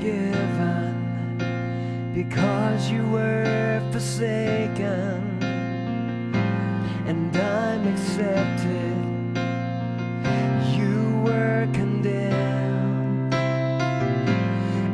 forgiven because you were forsaken, and I'm accepted. You were condemned,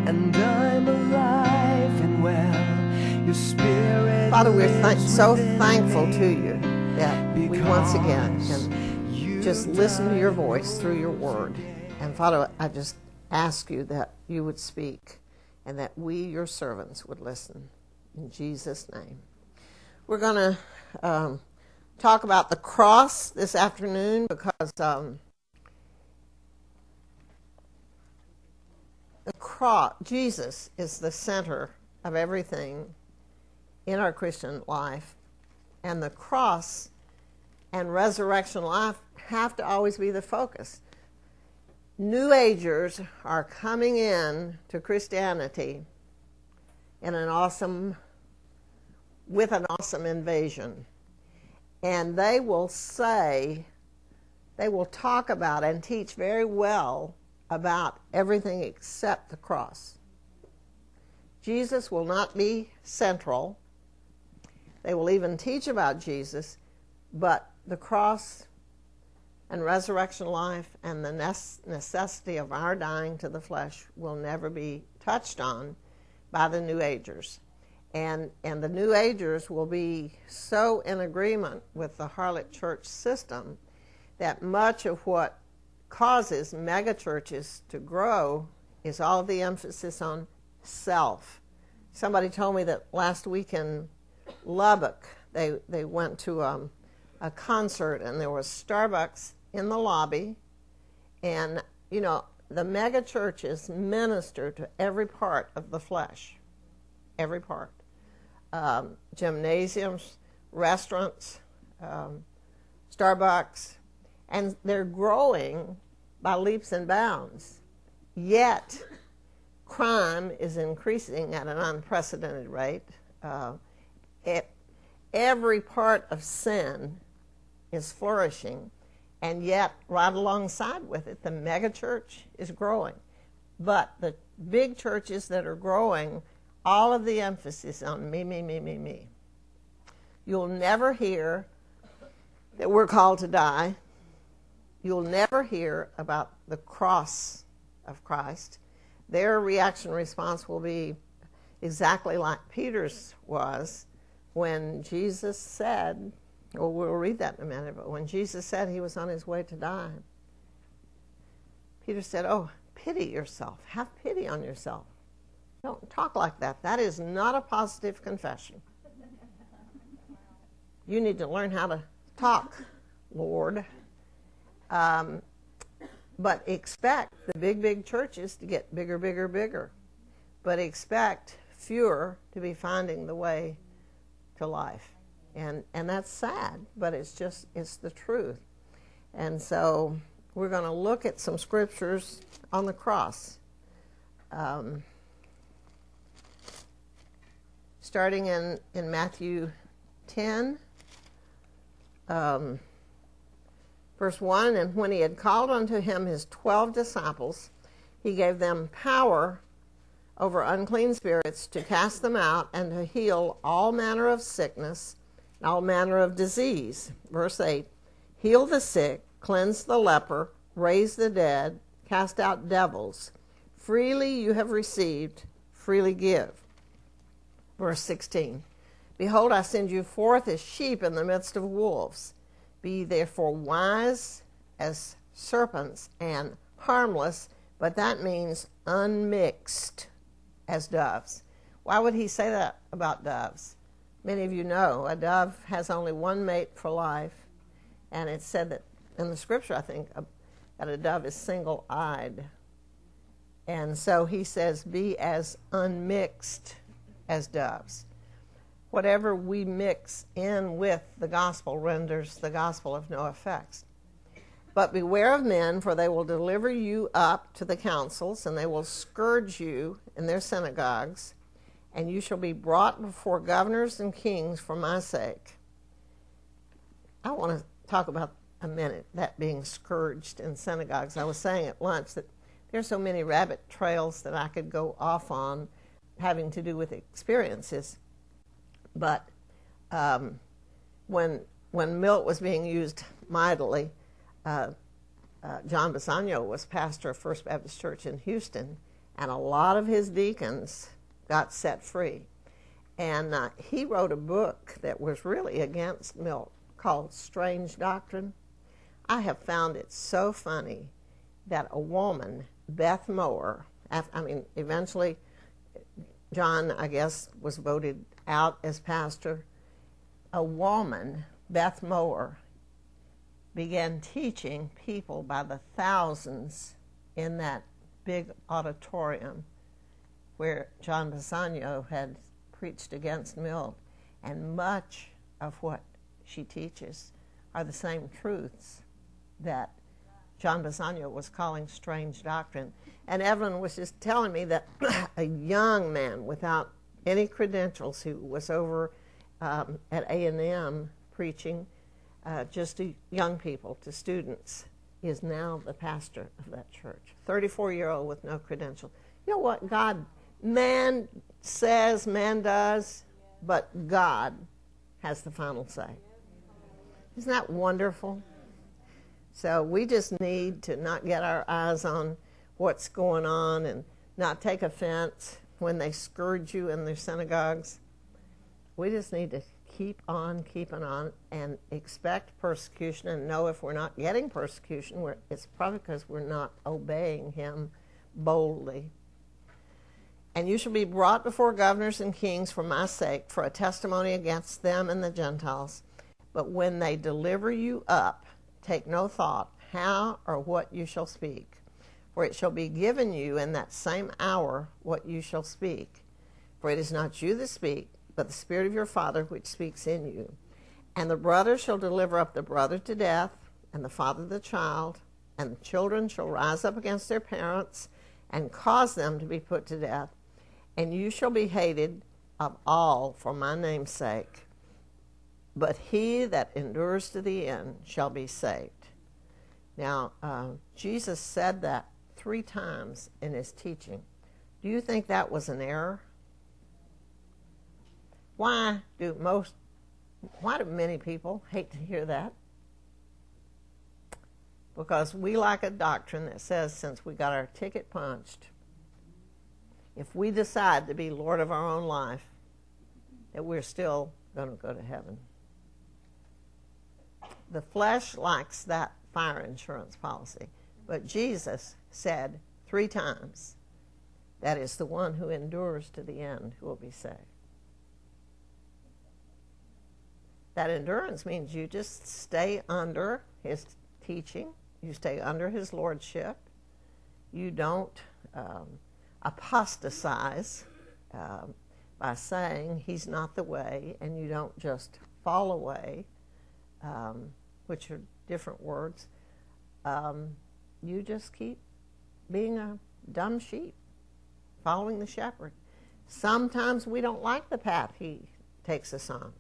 and I'm alive and well. Your spirit. Father, we're th- so thankful to you that we once again can just listen to your voice through your word. And Father, I just ask you that you would speak and that we, your servants, would listen. In Jesus' name. We're going to um, talk about the cross this afternoon because um, the cross, Jesus is the center of everything in our Christian life. And the cross and resurrection life have to always be the focus. New Agers are coming in to Christianity in an awesome, with an awesome invasion. And they will say, they will talk about and teach very well about everything except the cross. Jesus will not be central. They will even teach about Jesus, but the cross and resurrection life and the necessity of our dying to the flesh will never be touched on by the New Agers. And, and the New Agers will be so in agreement with the harlot church system that much of what causes megachurches to grow is all the emphasis on self. Somebody told me that last week in Lubbock, they, they went to um, a concert and there was Starbucks in the lobby. And, you know, the mega churches minister to every part of the flesh, every part. Um, gymnasiums, restaurants, um, Starbucks, and they're growing by leaps and bounds. Yet, crime is increasing at an unprecedented rate. Uh, it, every part of sin is flourishing, and yet, right alongside with it, the megachurch is growing. But the big churches that are growing, all of the emphasis on me, me, me, me, me. You'll never hear that we're called to die. You'll never hear about the cross of Christ. Their reaction response will be exactly like Peter's was when Jesus said, well, we'll read that in a minute, but when Jesus said he was on his way to die, Peter said, Oh, pity yourself. Have pity on yourself. Don't talk like that. That is not a positive confession. You need to learn how to talk, Lord. Um, but expect the big, big churches to get bigger, bigger, bigger. But expect fewer to be finding the way to life. And, and that's sad, but it's just, it's the truth. And so we're going to look at some scriptures on the cross. Um, starting in, in Matthew 10, um, verse 1 And when he had called unto him his twelve disciples, he gave them power over unclean spirits to cast them out and to heal all manner of sickness all manner of disease. Verse 8 Heal the sick, cleanse the leper, raise the dead, cast out devils. Freely you have received, freely give. Verse 16 Behold, I send you forth as sheep in the midst of wolves. Be therefore wise as serpents and harmless, but that means unmixed as doves. Why would he say that about doves? Many of you know a dove has only one mate for life, and it's said that in the scripture, I think, that a dove is single eyed. And so he says, be as unmixed as doves. Whatever we mix in with the gospel renders the gospel of no effect. But beware of men, for they will deliver you up to the councils, and they will scourge you in their synagogues, and you shall be brought before governors and kings for my sake. I want to talk about a minute that being scourged in synagogues. I was saying at lunch that there's so many rabbit trails that I could go off on having to do with experiences. But um, when when Milt was being used mightily, uh, uh, John Bisagno was pastor of First Baptist Church in Houston, and a lot of his deacons got set free. And uh, he wrote a book that was really against Milt called Strange Doctrine. I have found it so funny that a woman, Beth Moore, I mean, eventually John, I guess, was voted out as pastor. A woman, Beth Moore, began teaching people by the thousands in that big auditorium where John Bisagno had preached against Milt. And much of what she teaches are the same truths that John Bisagno was calling strange doctrine. And Evelyn was just telling me that a young man without any credentials who was over um, at A&M preaching uh, just to young people, to students, is now the pastor of that church. 34 year old with no credential. You know what? God, man says, man does, but God has the final say. Isn't that wonderful? So we just need to not get our eyes on what's going on and not take offense when they scourge you in their synagogues. We just need to keep on keeping on and expect persecution and know if we're not getting persecution, it's probably because we're not obeying Him boldly. And you shall be brought before governors and kings for my sake, for a testimony against them and the Gentiles. But when they deliver you up, take no thought how or what you shall speak, for it shall be given you in that same hour what you shall speak. For it is not you that speak, but the Spirit of your Father which speaks in you. And the brother shall deliver up the brother to death, and the father the child, and the children shall rise up against their parents and cause them to be put to death. And you shall be hated of all for my name's sake but he that endures to the end shall be saved. Now, uh, Jesus said that three times in his teaching. Do you think that was an error? Why do most, why do many people hate to hear that? Because we like a doctrine that says since we got our ticket punched, if we decide to be Lord of our own life, that we're still going to go to heaven the flesh likes that fire insurance policy. But Jesus said three times, that is the one who endures to the end who will be saved. That endurance means you just stay under his teaching, you stay under his lordship, you don't um, apostatize um, by saying he's not the way, and you don't just fall away um, which are different words, um, you just keep being a dumb sheep, following the shepherd. Sometimes we don't like the path he takes us on.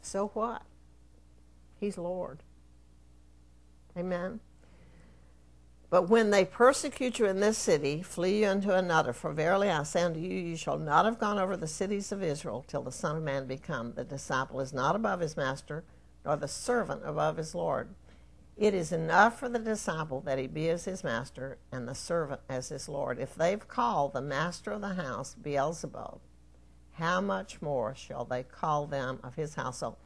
So what? He's Lord. Amen. But when they persecute you in this city, flee you unto another. For verily I say unto you, you shall not have gone over the cities of Israel till the Son of Man be come. The disciple is not above his master, nor the servant above his Lord. It is enough for the disciple that he be as his master and the servant as his Lord. If they've called the master of the house Beelzebub, how much more shall they call them of his household?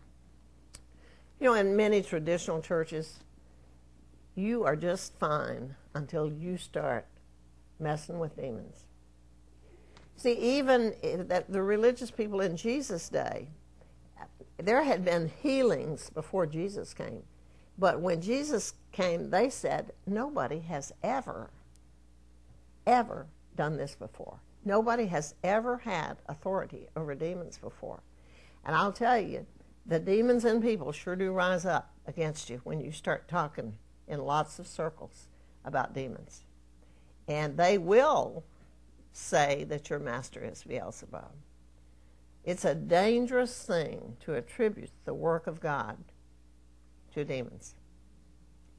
You know, in many traditional churches, you are just fine until you start messing with demons. See, even that the religious people in Jesus' day, there had been healings before Jesus came. But when Jesus came, they said, nobody has ever, ever done this before. Nobody has ever had authority over demons before. And I'll tell you, the demons in people sure do rise up against you when you start talking in lots of circles about demons. And they will say that your master is Beelzebub. It's a dangerous thing to attribute the work of God to demons.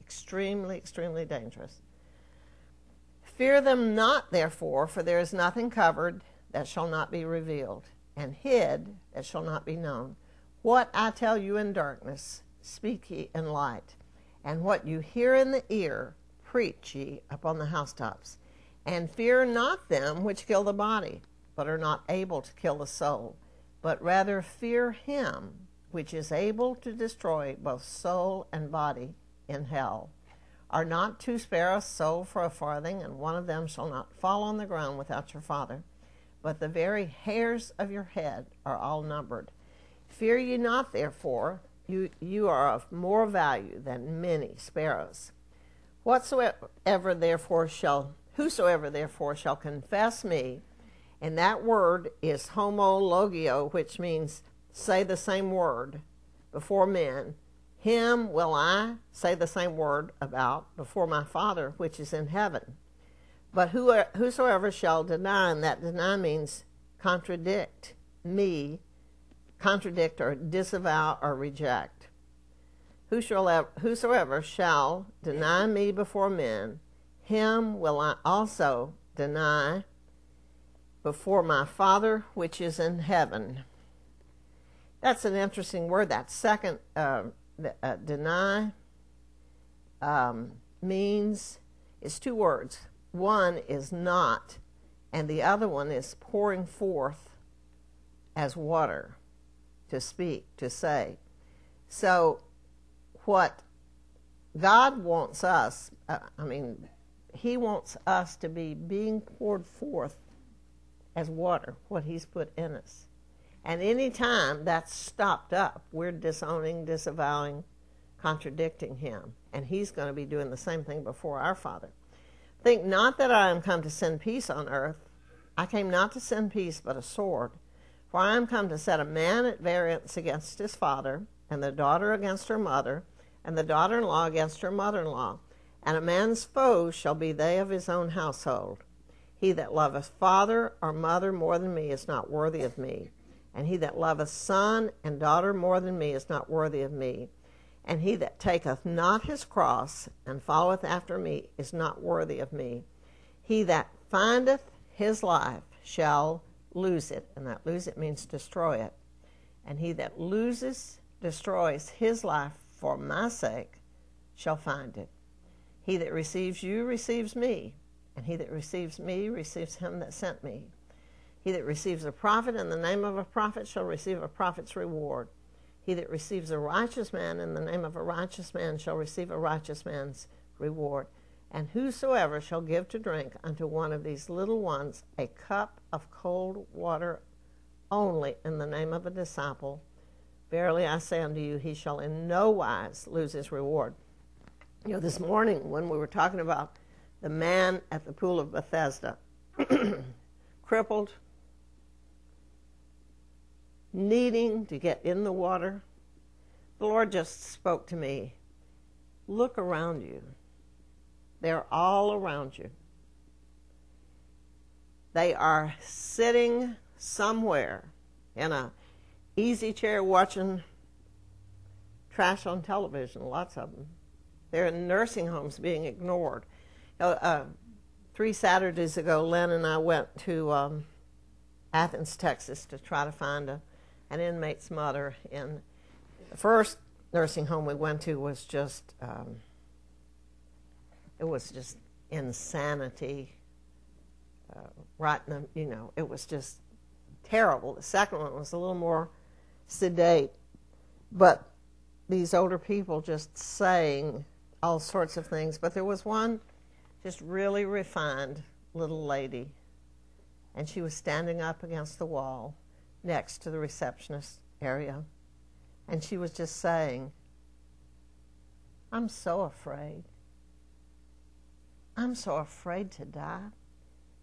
Extremely, extremely dangerous. Fear them not, therefore, for there is nothing covered that shall not be revealed, and hid that shall not be known. What I tell you in darkness, speak ye in light, and what you hear in the ear, preach ye upon the housetops. And fear not them which kill the body, but are not able to kill the soul, but rather fear him which is able to destroy both soul and body in hell. Are not two sparrows sold for a farthing, and one of them shall not fall on the ground without your Father? But the very hairs of your head are all numbered. Fear ye not, therefore, you, you are of more value than many sparrows. Whatsoever therefore shall, whosoever therefore shall confess me, and that word is homologio, which means say the same word before men, him will I say the same word about before my Father which is in heaven. But whosoever shall deny, and that deny means contradict me, contradict or disavow or reject. Whosoever shall deny me before men, him will I also deny before my Father which is in heaven. That's an interesting word. That second uh, uh, deny um, means it's two words. One is not, and the other one is pouring forth as water to speak, to say. So, what God wants us, uh, I mean, He wants us to be being poured forth as water, what He's put in us. And any time that's stopped up, we're disowning, disavowing, contradicting him. And he's going to be doing the same thing before our Father. Think not that I am come to send peace on earth. I came not to send peace, but a sword. For I am come to set a man at variance against his father, and the daughter against her mother, and the daughter in law against her mother in law. And a man's foes shall be they of his own household. He that loveth father or mother more than me is not worthy of me and he that loveth son and daughter more than me is not worthy of me. And he that taketh not his cross and followeth after me is not worthy of me. He that findeth his life shall lose it. And that lose it means destroy it. And he that loses, destroys his life for my sake shall find it. He that receives you receives me. And he that receives me receives him that sent me. He that receives a prophet in the name of a prophet shall receive a prophet's reward. He that receives a righteous man in the name of a righteous man shall receive a righteous man's reward. And whosoever shall give to drink unto one of these little ones a cup of cold water only in the name of a disciple, verily I say unto you, he shall in no wise lose his reward. You know, this morning when we were talking about the man at the pool of Bethesda, crippled, needing to get in the water, the Lord just spoke to me look around you. They're all around you. They are sitting somewhere in a easy chair watching trash on television, lots of them. They're in nursing homes being ignored. Uh, three Saturdays ago, Len and I went to um, Athens, Texas to try to find a an inmate's mother. And the first nursing home we went to was just, um, it was just insanity. Uh, right you know, it was just terrible. The second one was a little more sedate, but these older people just saying all sorts of things. But there was one just really refined little lady, and she was standing up against the wall next to the receptionist area. And she was just saying, I'm so afraid. I'm so afraid to die.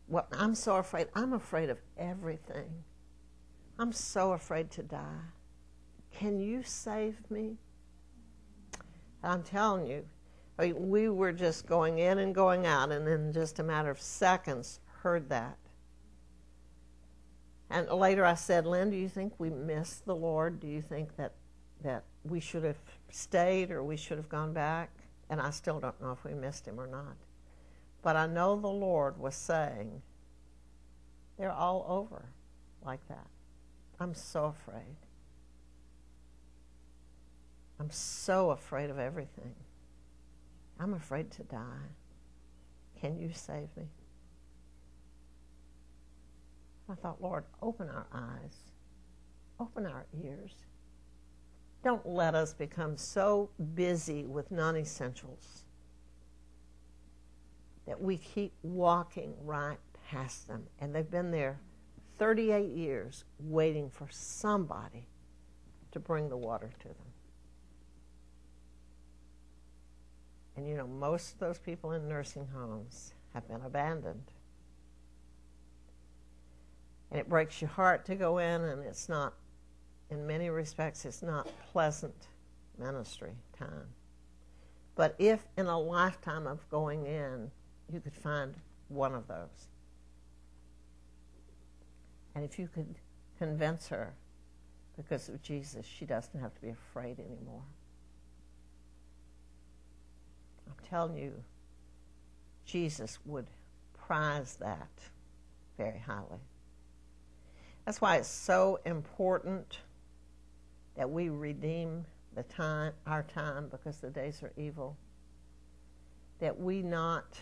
Well, I'm so afraid. I'm afraid of everything. I'm so afraid to die. Can you save me? I'm telling you, I mean, we were just going in and going out, and in just a matter of seconds, heard that. And later I said, Lynn, do you think we missed the Lord? Do you think that, that we should have stayed or we should have gone back? And I still don't know if we missed him or not. But I know the Lord was saying, they're all over like that. I'm so afraid. I'm so afraid of everything. I'm afraid to die. Can you save me? I thought, Lord, open our eyes, open our ears. Don't let us become so busy with non essentials that we keep walking right past them. And they've been there 38 years waiting for somebody to bring the water to them. And you know, most of those people in nursing homes have been abandoned. And it breaks your heart to go in, and it's not, in many respects, it's not pleasant ministry time. But if in a lifetime of going in, you could find one of those, and if you could convince her because of Jesus, she doesn't have to be afraid anymore. I'm telling you, Jesus would prize that very highly. That's why it's so important that we redeem the time, our time, because the days are evil. That we not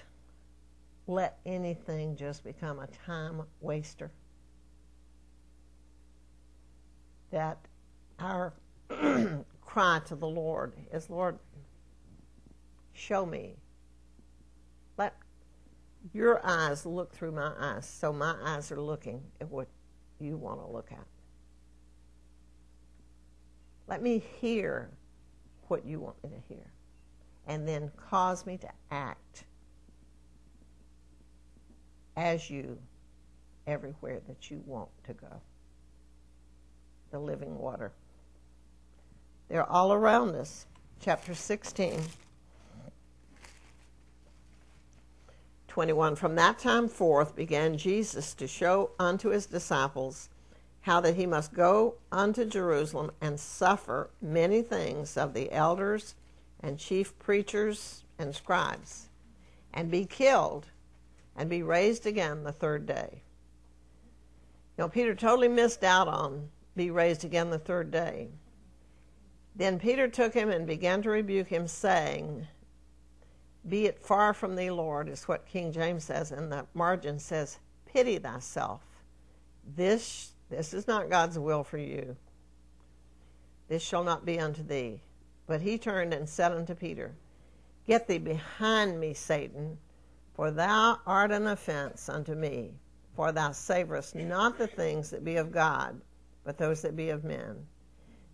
let anything just become a time waster. That our cry to the Lord is, Lord, Show me. Let your eyes look through my eyes so my eyes are looking at what you want to look at. Let me hear what you want me to hear. And then cause me to act as you everywhere that you want to go. The living water. They're all around us. Chapter 16. 21 From that time forth began Jesus to show unto his disciples how that he must go unto Jerusalem and suffer many things of the elders and chief preachers and scribes, and be killed, and be raised again the third day. You know, Peter totally missed out on be raised again the third day. Then Peter took him and began to rebuke him, saying, be it far from thee, Lord, is what King James says, and the margin says, Pity thyself. This, this is not God's will for you. This shall not be unto thee. But he turned and said unto Peter, Get thee behind me, Satan, for thou art an offense unto me, for thou savorest not the things that be of God, but those that be of men.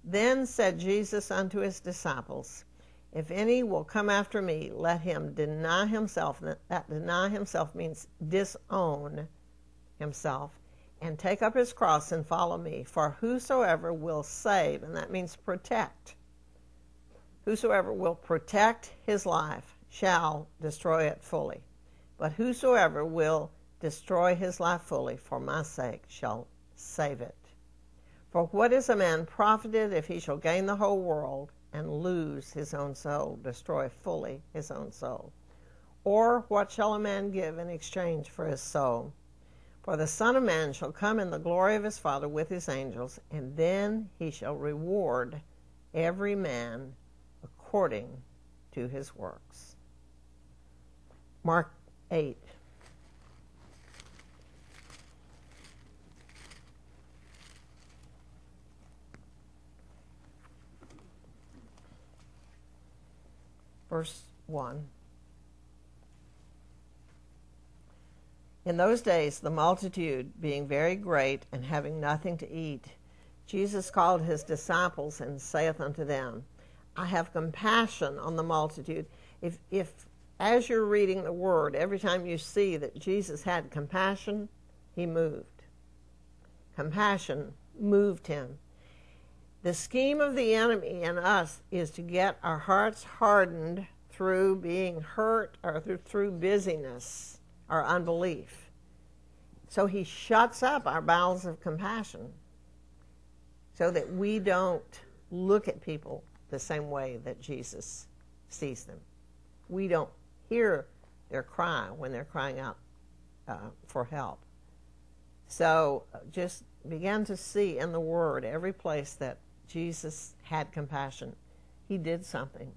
Then said Jesus unto his disciples, if any will come after me, let him deny himself. That deny himself means disown himself and take up his cross and follow me. For whosoever will save, and that means protect, whosoever will protect his life shall destroy it fully. But whosoever will destroy his life fully for my sake shall save it. For what is a man profited if he shall gain the whole world and lose his own soul, destroy fully his own soul? Or what shall a man give in exchange for his soul? For the Son of Man shall come in the glory of his Father with his angels, and then he shall reward every man according to his works. Mark 8. verse 1. In those days, the multitude being very great and having nothing to eat, Jesus called his disciples and saith unto them, I have compassion on the multitude. If, if as you're reading the word, every time you see that Jesus had compassion, he moved. Compassion moved him. The scheme of the enemy in us is to get our hearts hardened through being hurt or through, through busyness or unbelief. So he shuts up our bowels of compassion so that we don't look at people the same way that Jesus sees them. We don't hear their cry when they're crying out uh, for help. So just begin to see in the Word every place that Jesus had compassion. He did something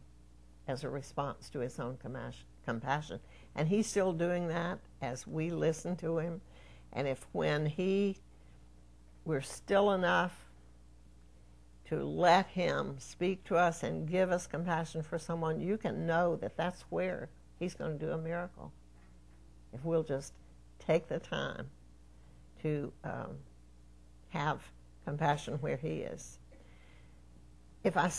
as a response to his own compassion. And he's still doing that as we listen to him. And if when he, we're still enough to let him speak to us and give us compassion for someone, you can know that that's where he's going to do a miracle. If we'll just take the time to um, have compassion where he is. If I,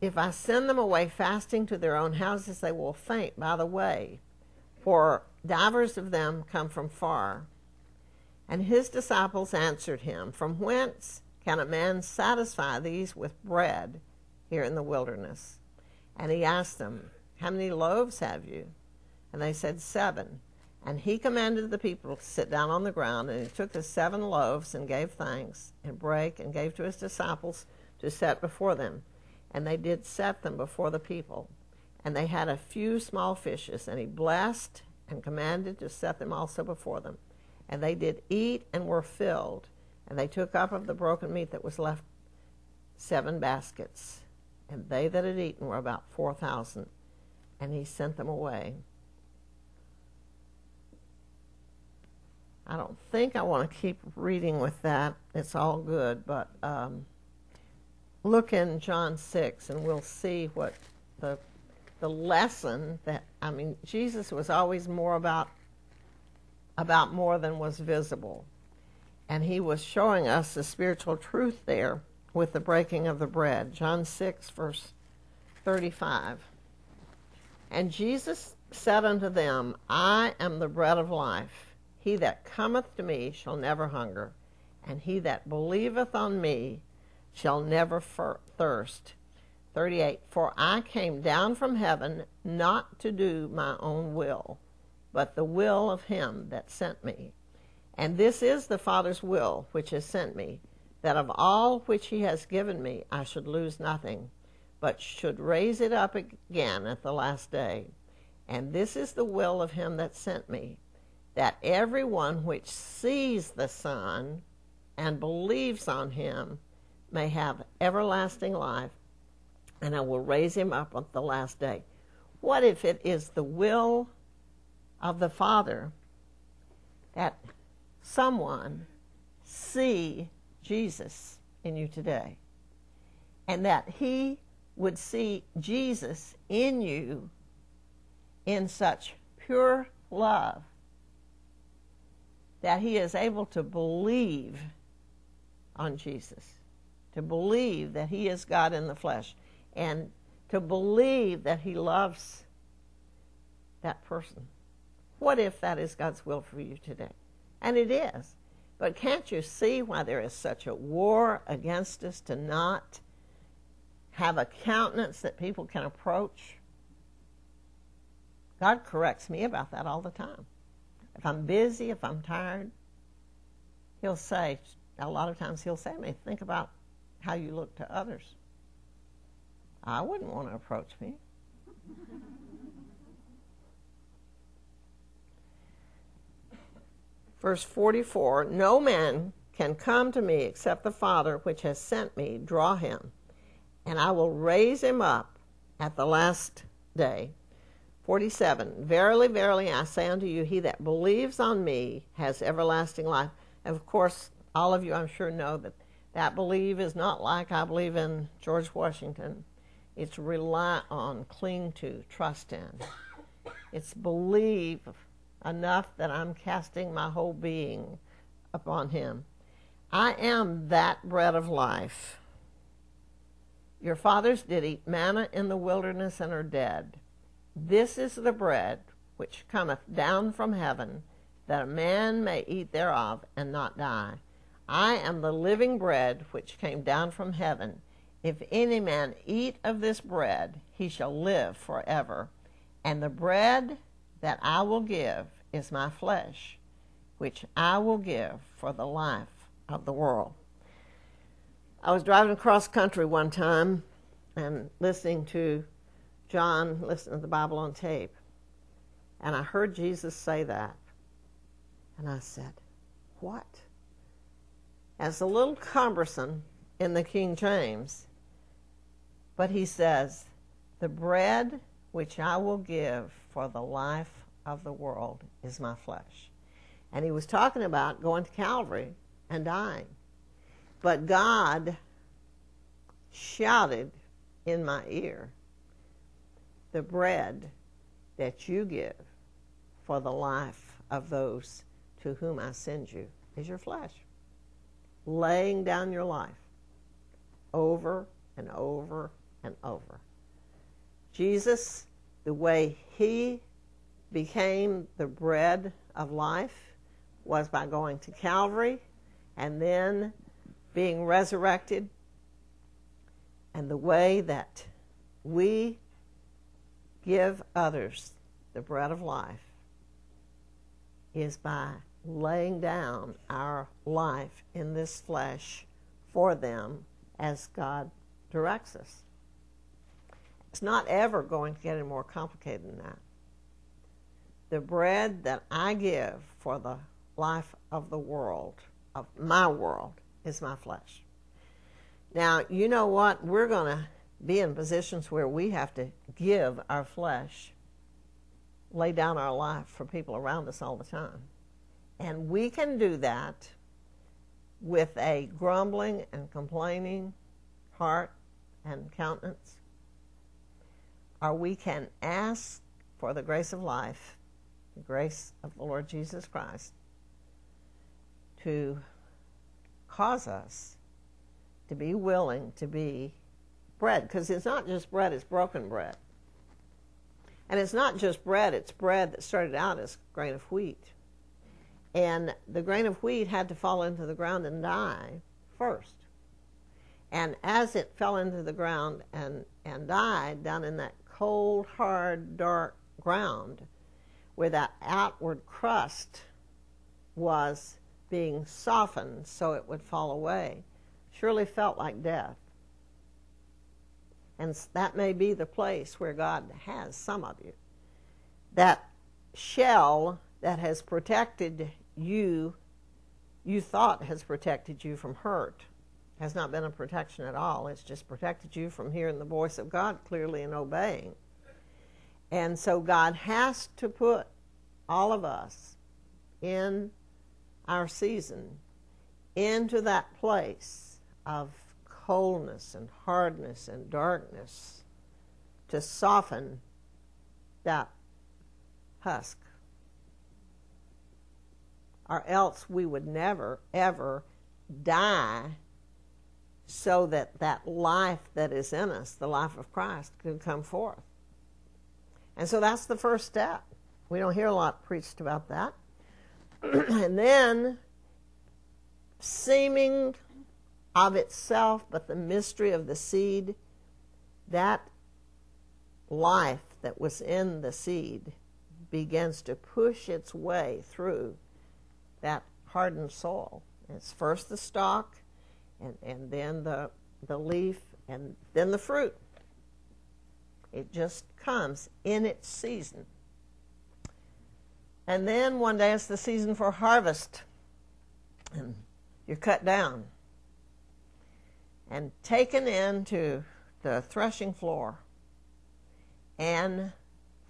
if I send them away fasting to their own houses, they will faint by the way, for divers of them come from far. And his disciples answered him, From whence can a man satisfy these with bread here in the wilderness? And he asked them, How many loaves have you? And they said, Seven. And he commanded the people to sit down on the ground, and he took the seven loaves and gave thanks, and brake, and gave to his disciples to set before them. And they did set them before the people. And they had a few small fishes, and he blessed and commanded to set them also before them. And they did eat and were filled. And they took up of the broken meat that was left seven baskets. And they that had eaten were about four thousand. And he sent them away. I don't think I want to keep reading with that. It's all good, but um, look in John 6 and we'll see what the the lesson that I mean Jesus was always more about about more than was visible. And he was showing us the spiritual truth there with the breaking of the bread. John 6 verse 35. And Jesus said unto them, I am the bread of life. He that cometh to me shall never hunger, and he that believeth on me shall never thirst. 38 For I came down from heaven not to do my own will, but the will of him that sent me. And this is the Father's will which has sent me, that of all which he has given me I should lose nothing, but should raise it up again at the last day. And this is the will of him that sent me, that everyone which sees the Son and believes on him may have everlasting life, and I will raise him up on the last day. What if it is the will of the Father that someone see Jesus in you today and that he would see Jesus in you in such pure love that he is able to believe on Jesus, to believe that he is God in the flesh, and to believe that he loves that person. What if that is God's will for you today? And it is. But can't you see why there is such a war against us to not have a countenance that people can approach? God corrects me about that all the time. If I'm busy, if I'm tired, he'll say, a lot of times he'll say to me, think about how you look to others. I wouldn't want to approach me. Verse 44 No man can come to me except the Father which has sent me draw him, and I will raise him up at the last day. 47 Verily, verily, I say unto you, he that believes on me has everlasting life. And of course, all of you, I'm sure, know that that believe is not like I believe in George Washington. It's rely on, cling to, trust in. It's believe enough that I'm casting my whole being upon him. I am that bread of life. Your fathers did eat manna in the wilderness and are dead. This is the bread which cometh down from heaven, that a man may eat thereof and not die. I am the living bread which came down from heaven. If any man eat of this bread, he shall live forever. And the bread that I will give is my flesh, which I will give for the life of the world. I was driving across country one time and listening to John listened to the Bible on tape. And I heard Jesus say that. And I said, What? As a little cumbersome in the King James, but he says, The bread which I will give for the life of the world is my flesh. And he was talking about going to Calvary and dying. But God shouted in my ear, The bread that you give for the life of those to whom I send you is your flesh. Laying down your life over and over and over. Jesus, the way he became the bread of life was by going to Calvary and then being resurrected. And the way that we give others the bread of life is by laying down our life in this flesh for them as God directs us. It's not ever going to get any more complicated than that. The bread that I give for the life of the world, of my world, is my flesh. Now, you know what? We're going to be in positions where we have to give our flesh, lay down our life for people around us all the time. And we can do that with a grumbling and complaining heart and countenance. Or we can ask for the grace of life the grace of the Lord Jesus Christ to cause us to be willing to be bread. Because it's not just bread, it's broken bread. And it's not just bread, it's bread that started out as grain of wheat. And the grain of wheat had to fall into the ground and die first. And as it fell into the ground and, and died down in that cold, hard, dark ground, where that outward crust was being softened so it would fall away, surely felt like death. And that may be the place where God has some of you. That shell that has protected you, you thought has protected you from hurt, has not been a protection at all. It's just protected you from hearing the voice of God clearly and obeying. And so God has to put all of us in our season into that place of coldness and hardness and darkness to soften that husk. Or else we would never, ever die so that that life that is in us, the life of Christ, can come forth. And so that's the first step. We don't hear a lot preached about that. and then, seeming of itself, but the mystery of the seed, that life that was in the seed begins to push its way through that hardened soil. It's first the stalk, and, and then the, the leaf, and then the fruit. It just comes in its season. And then one day it's the season for harvest. And you're cut down and taken into the threshing floor and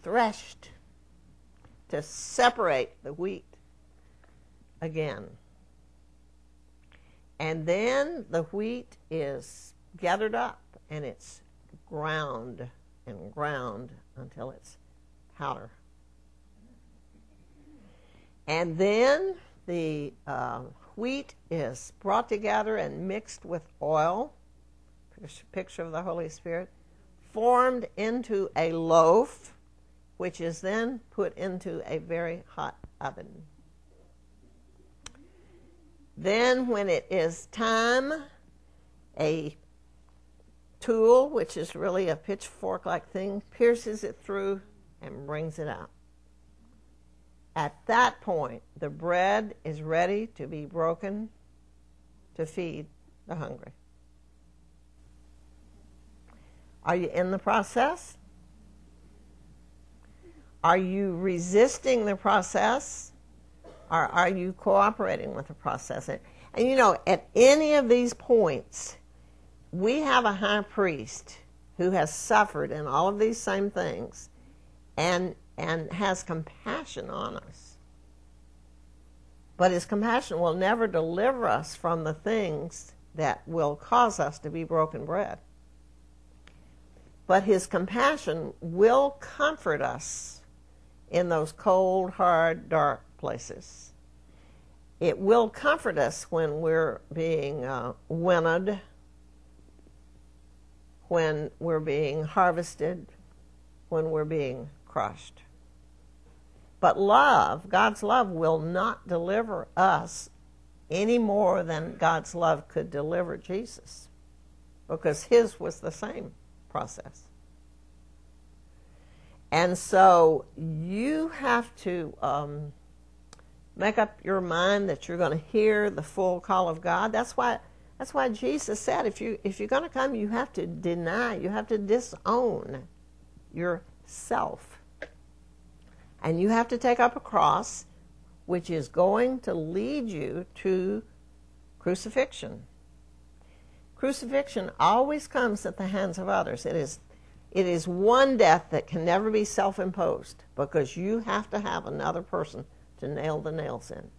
threshed to separate the wheat again. And then the wheat is gathered up and it's ground and ground until it's powder. And then the uh, wheat is brought together and mixed with oil, picture of the Holy Spirit, formed into a loaf, which is then put into a very hot oven. Then, when it is time, a tool, which is really a pitchfork like thing, pierces it through and brings it out. At that point, the bread is ready to be broken to feed the hungry. Are you in the process? Are you resisting the process? Or are you cooperating with the process? And, and you know, at any of these points, we have a high priest who has suffered in all of these same things and and has compassion on us. But his compassion will never deliver us from the things that will cause us to be broken bread. But his compassion will comfort us in those cold, hard, dark places. It will comfort us when we're being uh, winnowed, when we're being harvested, when we're being crushed. But love, God's love, will not deliver us any more than God's love could deliver Jesus because his was the same process. And so you have to um, make up your mind that you're going to hear the full call of God. That's why that's why Jesus said if you if you're going to come, you have to deny, you have to disown yourself. And you have to take up a cross which is going to lead you to crucifixion. Crucifixion always comes at the hands of others. It is it is one death that can never be self imposed because you have to have another person to nail the nails in.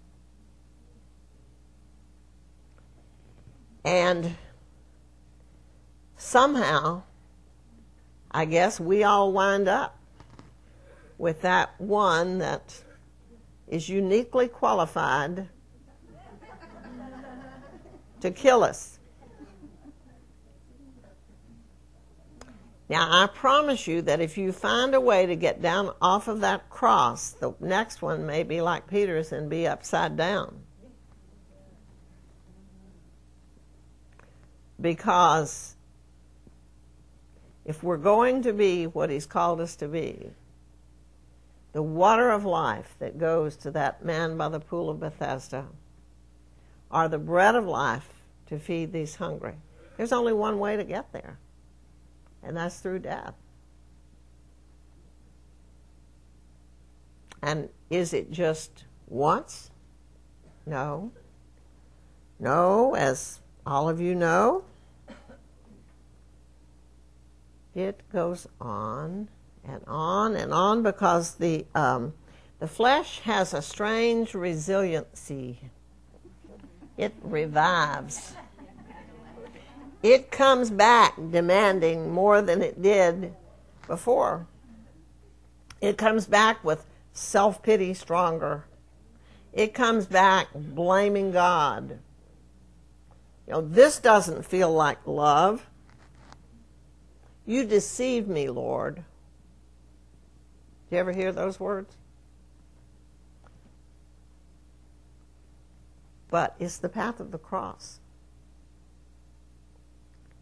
And somehow, I guess we all wind up with that one that is uniquely qualified to kill us. Now, I promise you that if you find a way to get down off of that cross, the next one may be like Peter's and be upside down. Because if we're going to be what He's called us to be, the water of life that goes to that man by the pool of Bethesda, are the bread of life to feed these hungry. There's only one way to get there and that's through death. And is it just once? No. No, as all of you know, it goes on and on and on because the um, the flesh has a strange resiliency. It revives it comes back demanding more than it did before. It comes back with self pity stronger. It comes back blaming God. You know, this doesn't feel like love. You deceive me, Lord. You ever hear those words? But it's the path of the cross.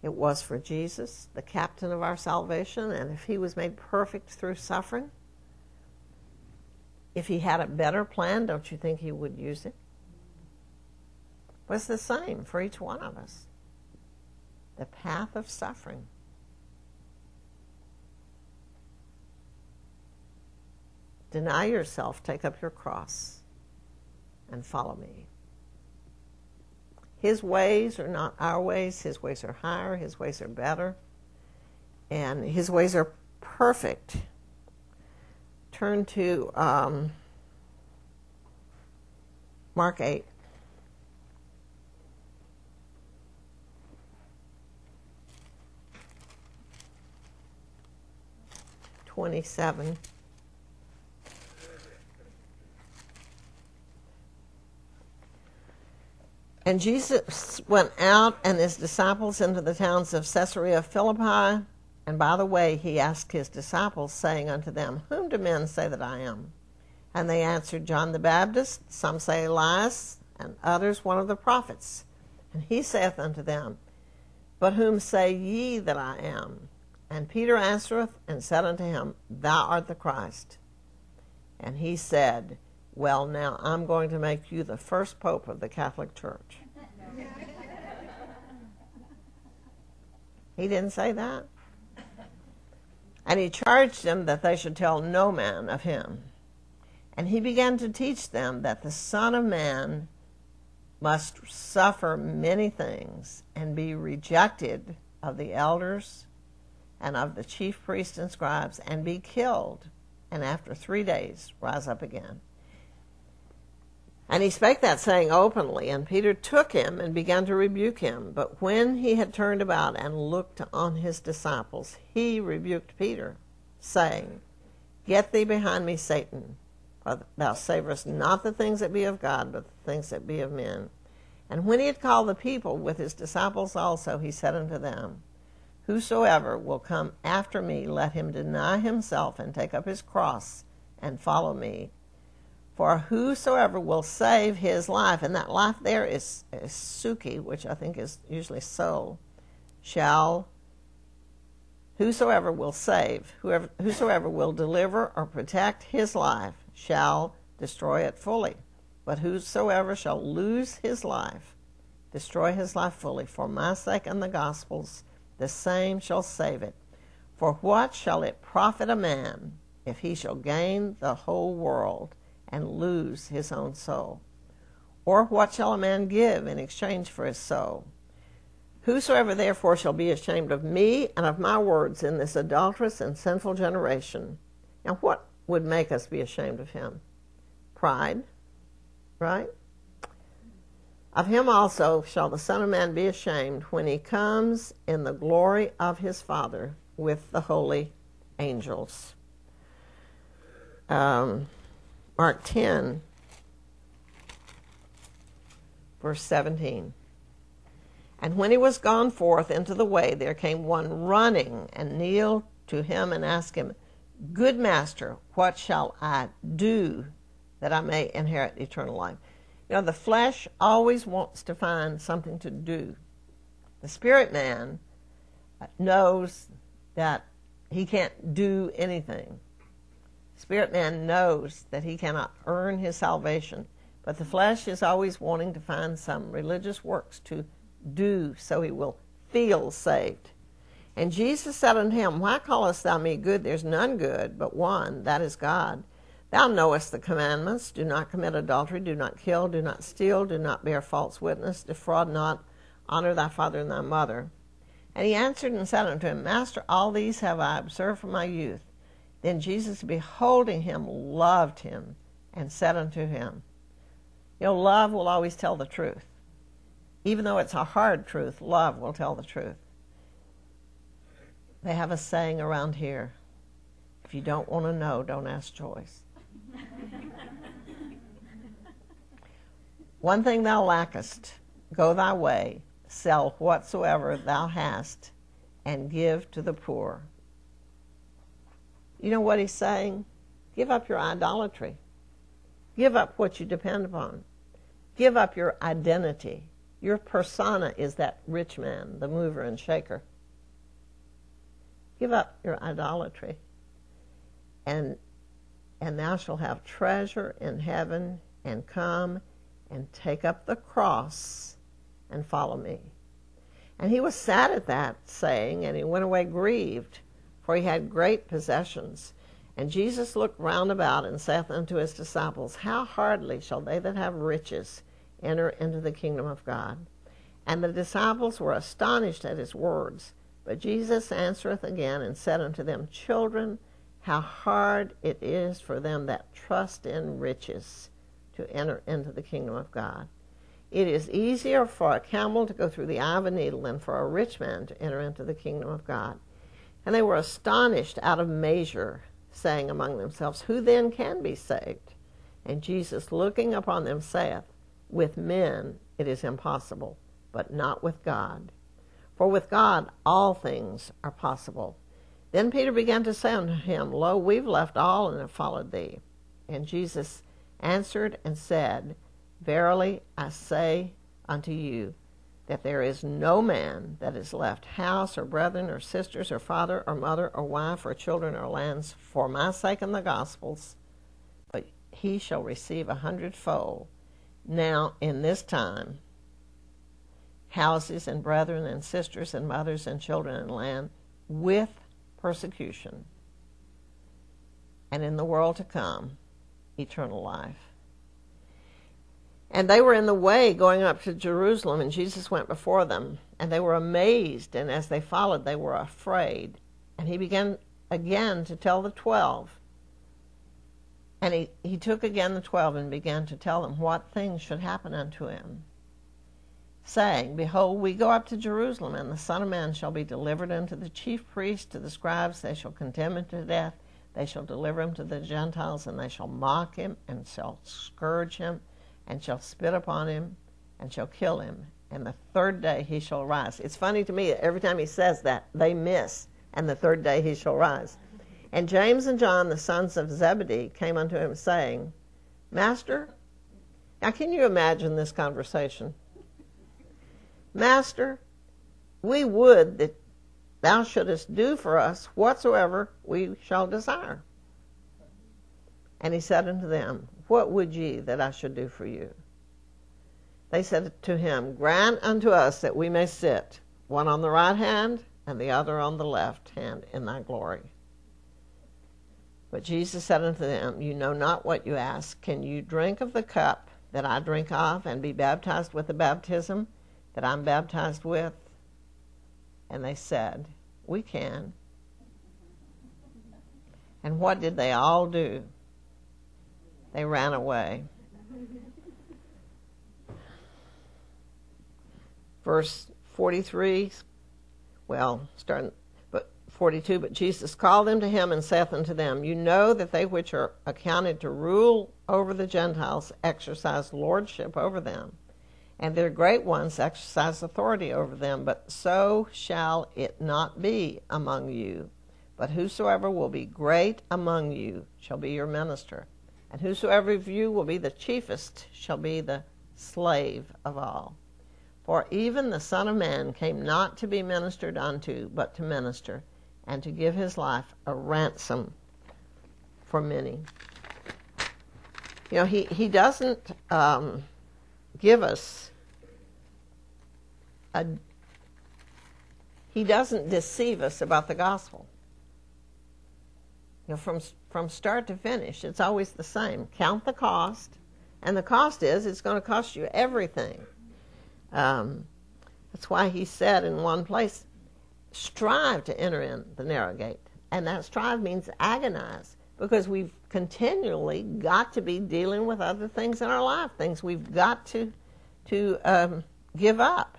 It was for Jesus, the captain of our salvation, and if he was made perfect through suffering, if he had a better plan, don't you think he would use it? But it's the same for each one of us. The path of suffering. Deny yourself, take up your cross, and follow me. His ways are not our ways. His ways are higher. His ways are better. And His ways are perfect. Turn to um, Mark 8. Twenty-seven. And Jesus went out and his disciples into the towns of Caesarea Philippi. And by the way, he asked his disciples, saying unto them, Whom do men say that I am? And they answered, John the Baptist, some say Elias, and others one of the prophets. And he saith unto them, But whom say ye that I am? And Peter answereth and said unto him, Thou art the Christ. And he said, well, now I'm going to make you the first pope of the Catholic Church. he didn't say that. And he charged them that they should tell no man of him. And he began to teach them that the Son of Man must suffer many things and be rejected of the elders and of the chief priests and scribes and be killed, and after three days rise up again. And he spake that saying openly, and Peter took him and began to rebuke him. But when he had turned about and looked on his disciples, he rebuked Peter, saying, Get thee behind me, Satan, for thou savorest not the things that be of God, but the things that be of men. And when he had called the people with his disciples also, he said unto them, Whosoever will come after me, let him deny himself and take up his cross and follow me. For whosoever will save his life, and that life there is, is psuche, which I think is usually soul, shall whosoever will save, whoever, whosoever will deliver or protect his life, shall destroy it fully. But whosoever shall lose his life, destroy his life fully, for my sake and the gospel's, the same shall save it. For what shall it profit a man if he shall gain the whole world? And lose his own soul? Or what shall a man give in exchange for his soul? Whosoever therefore shall be ashamed of me and of my words in this adulterous and sinful generation, now what would make us be ashamed of him? Pride, right? Of him also shall the Son of Man be ashamed when he comes in the glory of his Father with the holy angels. Um, Mark 10, verse 17. And when he was gone forth into the way, there came one running and kneeled to him and asked him, Good master, what shall I do that I may inherit eternal life? You know, the flesh always wants to find something to do. The spirit man knows that he can't do anything. Spirit man knows that he cannot earn his salvation, but the flesh is always wanting to find some religious works to do so he will feel saved. And Jesus said unto him, Why callest thou me good? There's none good but one, that is God. Thou knowest the commandments do not commit adultery, do not kill, do not steal, do not bear false witness, defraud not, honor thy father and thy mother. And he answered and said unto him, Master, all these have I observed from my youth. Then Jesus, beholding him, loved him and said unto him, You know, love will always tell the truth. Even though it's a hard truth, love will tell the truth. They have a saying around here if you don't want to know, don't ask Joyce. One thing thou lackest, go thy way, sell whatsoever thou hast, and give to the poor. You know what he's saying? Give up your idolatry. Give up what you depend upon. Give up your identity. Your persona is that rich man, the mover and shaker. Give up your idolatry. And and thou shalt have treasure in heaven, and come and take up the cross and follow me. And he was sad at that saying, and he went away grieved for he had great possessions. And Jesus looked round about and saith unto his disciples, How hardly shall they that have riches enter into the kingdom of God? And the disciples were astonished at his words. But Jesus answereth again and said unto them, Children, how hard it is for them that trust in riches to enter into the kingdom of God. It is easier for a camel to go through the eye of a needle than for a rich man to enter into the kingdom of God. And they were astonished out of measure, saying among themselves, Who then can be saved? And Jesus, looking upon them, saith, With men it is impossible, but not with God. For with God all things are possible. Then Peter began to say unto him, Lo, we've left all and have followed thee. And Jesus answered and said, Verily I say unto you, that there is no man that has left house or brethren or sisters or father or mother or wife or children or lands for my sake and the gospel's, but he shall receive a hundredfold now in this time houses and brethren and sisters and mothers and children and land with persecution, and in the world to come, eternal life. And they were in the way going up to Jerusalem, and Jesus went before them. And they were amazed, and as they followed, they were afraid. And he began again to tell the twelve. And he, he took again the twelve and began to tell them what things should happen unto him, saying, Behold, we go up to Jerusalem, and the Son of Man shall be delivered unto the chief priests, to the scribes, they shall condemn him to death, they shall deliver him to the Gentiles, and they shall mock him, and shall scourge him and shall spit upon him and shall kill him. And the third day he shall rise. It's funny to me every time he says that, they miss. And the third day he shall rise. And James and John, the sons of Zebedee, came unto him, saying, Master, now can you imagine this conversation? Master, we would that thou shouldest do for us whatsoever we shall desire. And he said unto them, what would ye that I should do for you? They said to him, Grant unto us that we may sit, one on the right hand and the other on the left hand, in thy glory. But Jesus said unto them, You know not what you ask. Can you drink of the cup that I drink of, and be baptized with the baptism that I'm baptized with? And they said, We can. And what did they all do? They ran away. Verse 43, well, starting but 42, but Jesus called them to him and saith unto them, You know that they which are accounted to rule over the Gentiles exercise lordship over them, and their great ones exercise authority over them, but so shall it not be among you. But whosoever will be great among you shall be your minister and whosoever of you will be the chiefest shall be the slave of all. For even the Son of Man came not to be ministered unto, but to minister, and to give his life a ransom for many. You know, he, he doesn't um, give us a, he doesn't deceive us about the gospel. Know, from from start to finish, it's always the same. Count the cost, and the cost is it's going to cost you everything. Um, that's why he said in one place, strive to enter in the narrow gate. And that strive means agonize because we've continually got to be dealing with other things in our life, things we've got to, to um, give up.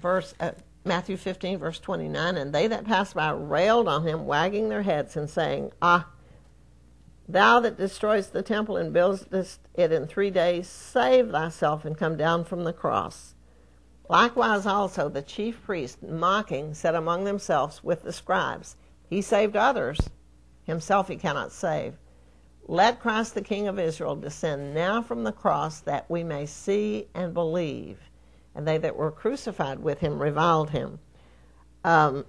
Verse, uh, Matthew 15, verse 29, and they that passed by railed on him, wagging their heads and saying, Ah, thou that destroyest the temple and buildest it in three days, save thyself and come down from the cross. Likewise also the chief priests, mocking, said among themselves with the scribes, He saved others, himself he cannot save. Let Christ the King of Israel descend now from the cross that we may see and believe and they that were crucified with him reviled him. Um,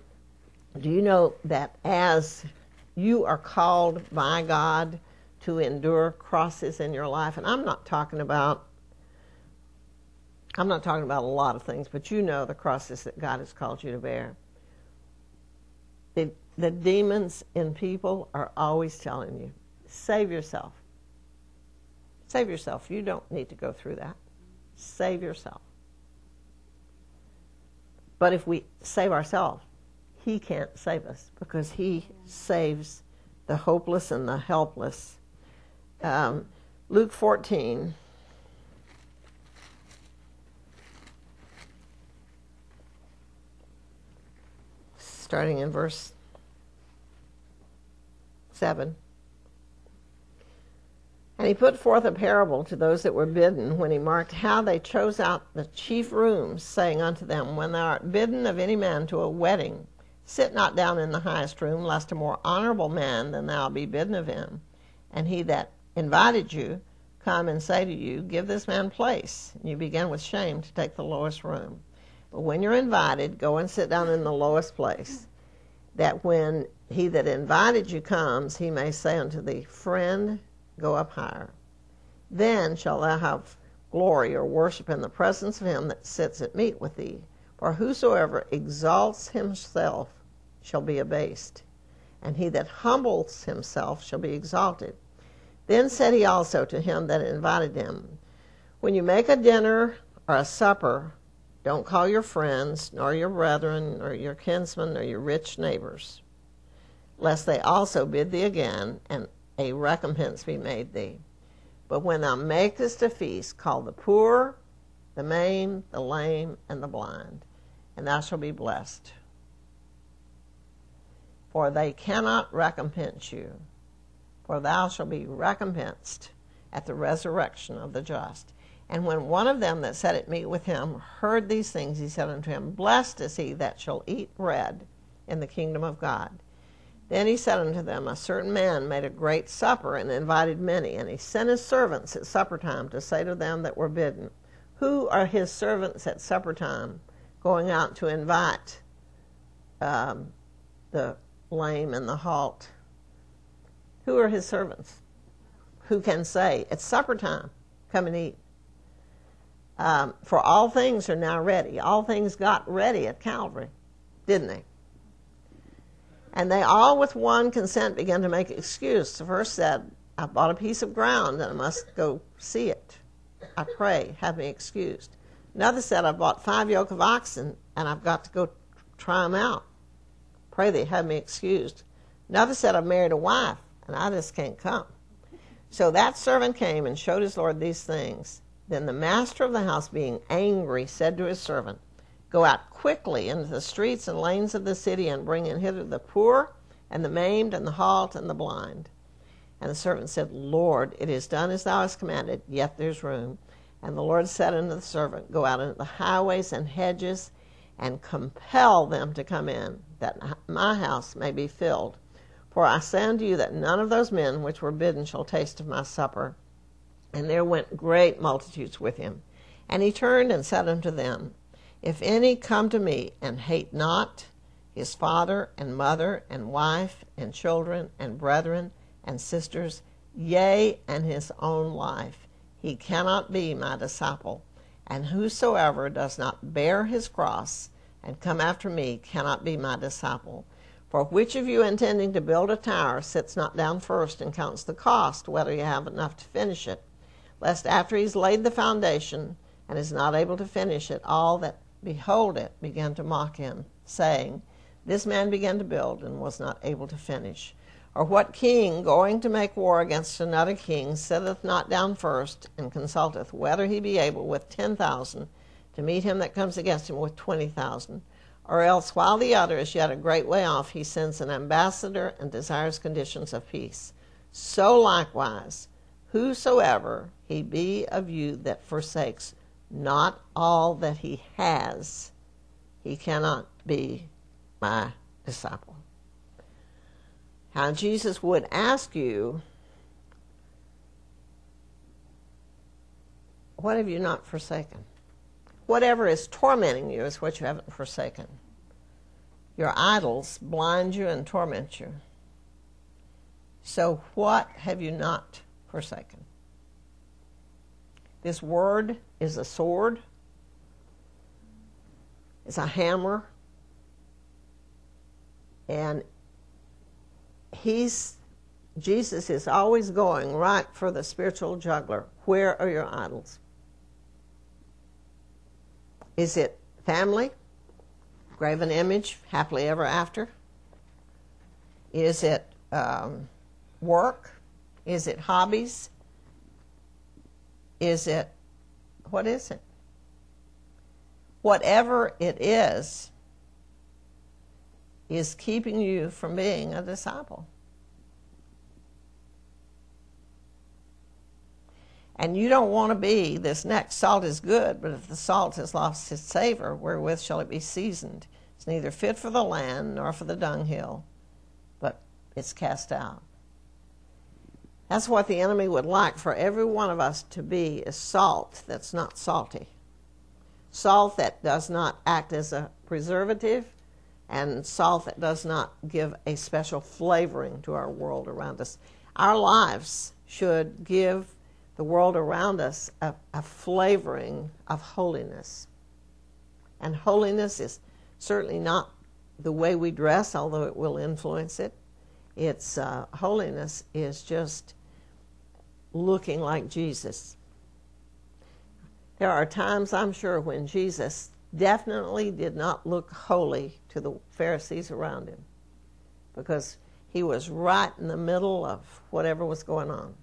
do you know that as you are called by God to endure crosses in your life, and I'm not talking about I'm not talking about a lot of things, but you know the crosses that God has called you to bear. The, the demons in people are always telling you, save yourself. Save yourself. You don't need to go through that. Save yourself. But if we save ourselves, He can't save us because He saves the hopeless and the helpless. Um, Luke 14. Starting in verse 7. And he put forth a parable to those that were bidden when he marked how they chose out the chief rooms, saying unto them, When thou art bidden of any man to a wedding, sit not down in the highest room, lest a more honorable man than thou be bidden of him. And he that invited you come and say to you, Give this man place. And you begin with shame to take the lowest room. But when you're invited, go and sit down in the lowest place, that when he that invited you comes, he may say unto thee, Friend, go up higher. Then shall thou have glory or worship in the presence of him that sits at meat with thee. For whosoever exalts himself shall be abased, and he that humbles himself shall be exalted. Then said he also to him that invited him, When you make a dinner or a supper, don't call your friends, nor your brethren, nor your kinsmen, nor your rich neighbors, lest they also bid thee again, and a recompense be made thee. But when thou makest a feast, call the poor, the maimed, the lame, and the blind, and thou shalt be blessed. For they cannot recompense you, for thou shalt be recompensed at the resurrection of the just. And when one of them that sat at meat with him heard these things, he said unto him, Blessed is he that shall eat bread in the kingdom of God. Then he said unto them, A certain man made a great supper and invited many, and he sent his servants at supper time to say to them that were bidden, Who are his servants at supper time going out to invite um, the lame and the halt? Who are his servants? Who can say, It's supper time, come and eat? Um, for all things are now ready. All things got ready at Calvary, didn't they? And they all with one consent began to make excuse. The first said, I bought a piece of ground and I must go see it. I pray, have me excused. Another said, I bought five yoke of oxen and I've got to go try them out. Pray they have me excused. Another said, I've married a wife and I just can't come. So that servant came and showed his Lord these things. Then the master of the house, being angry, said to his servant, Go out quickly into the streets and lanes of the city, and bring in hither the poor, and the maimed, and the halt, and the blind. And the servant said, Lord, it is done as thou hast commanded, yet there's room. And the Lord said unto the servant, Go out into the highways and hedges, and compel them to come in, that my house may be filled. For I say unto you that none of those men which were bidden shall taste of my supper. And there went great multitudes with him. And he turned and said unto them, if any come to me and hate not his father and mother and wife and children and brethren and sisters, yea, and his own life, he cannot be my disciple. And whosoever does not bear his cross and come after me cannot be my disciple. For which of you intending to build a tower sits not down first and counts the cost, whether you have enough to finish it, lest after he's laid the foundation and is not able to finish it, all that behold it, began to mock him, saying, This man began to build and was not able to finish. Or what king, going to make war against another king, sitteth not down first, and consulteth whether he be able with ten thousand to meet him that comes against him with twenty thousand? Or else, while the other is yet a great way off, he sends an ambassador and desires conditions of peace. So likewise, whosoever he be of you that forsakes not all that he has, he cannot be my disciple. How Jesus would ask you, What have you not forsaken? Whatever is tormenting you is what you haven't forsaken. Your idols blind you and torment you. So, what have you not forsaken? This word is a sword, it's a hammer, and he's Jesus is always going right for the spiritual jugular. Where are your idols? Is it family, graven image, happily ever after? Is it um, work? Is it hobbies? Is it, what is it? Whatever it is, is keeping you from being a disciple. And you don't want to be this next salt is good, but if the salt has lost its savor, wherewith shall it be seasoned? It's neither fit for the land nor for the dunghill, but it's cast out. That's what the enemy would like for every one of us to be is salt that's not salty. Salt that does not act as a preservative and salt that does not give a special flavoring to our world around us. Our lives should give the world around us a, a flavoring of holiness. And holiness is certainly not the way we dress, although it will influence it. It's uh, holiness is just looking like Jesus. There are times, I'm sure, when Jesus definitely did not look holy to the Pharisees around him because he was right in the middle of whatever was going on.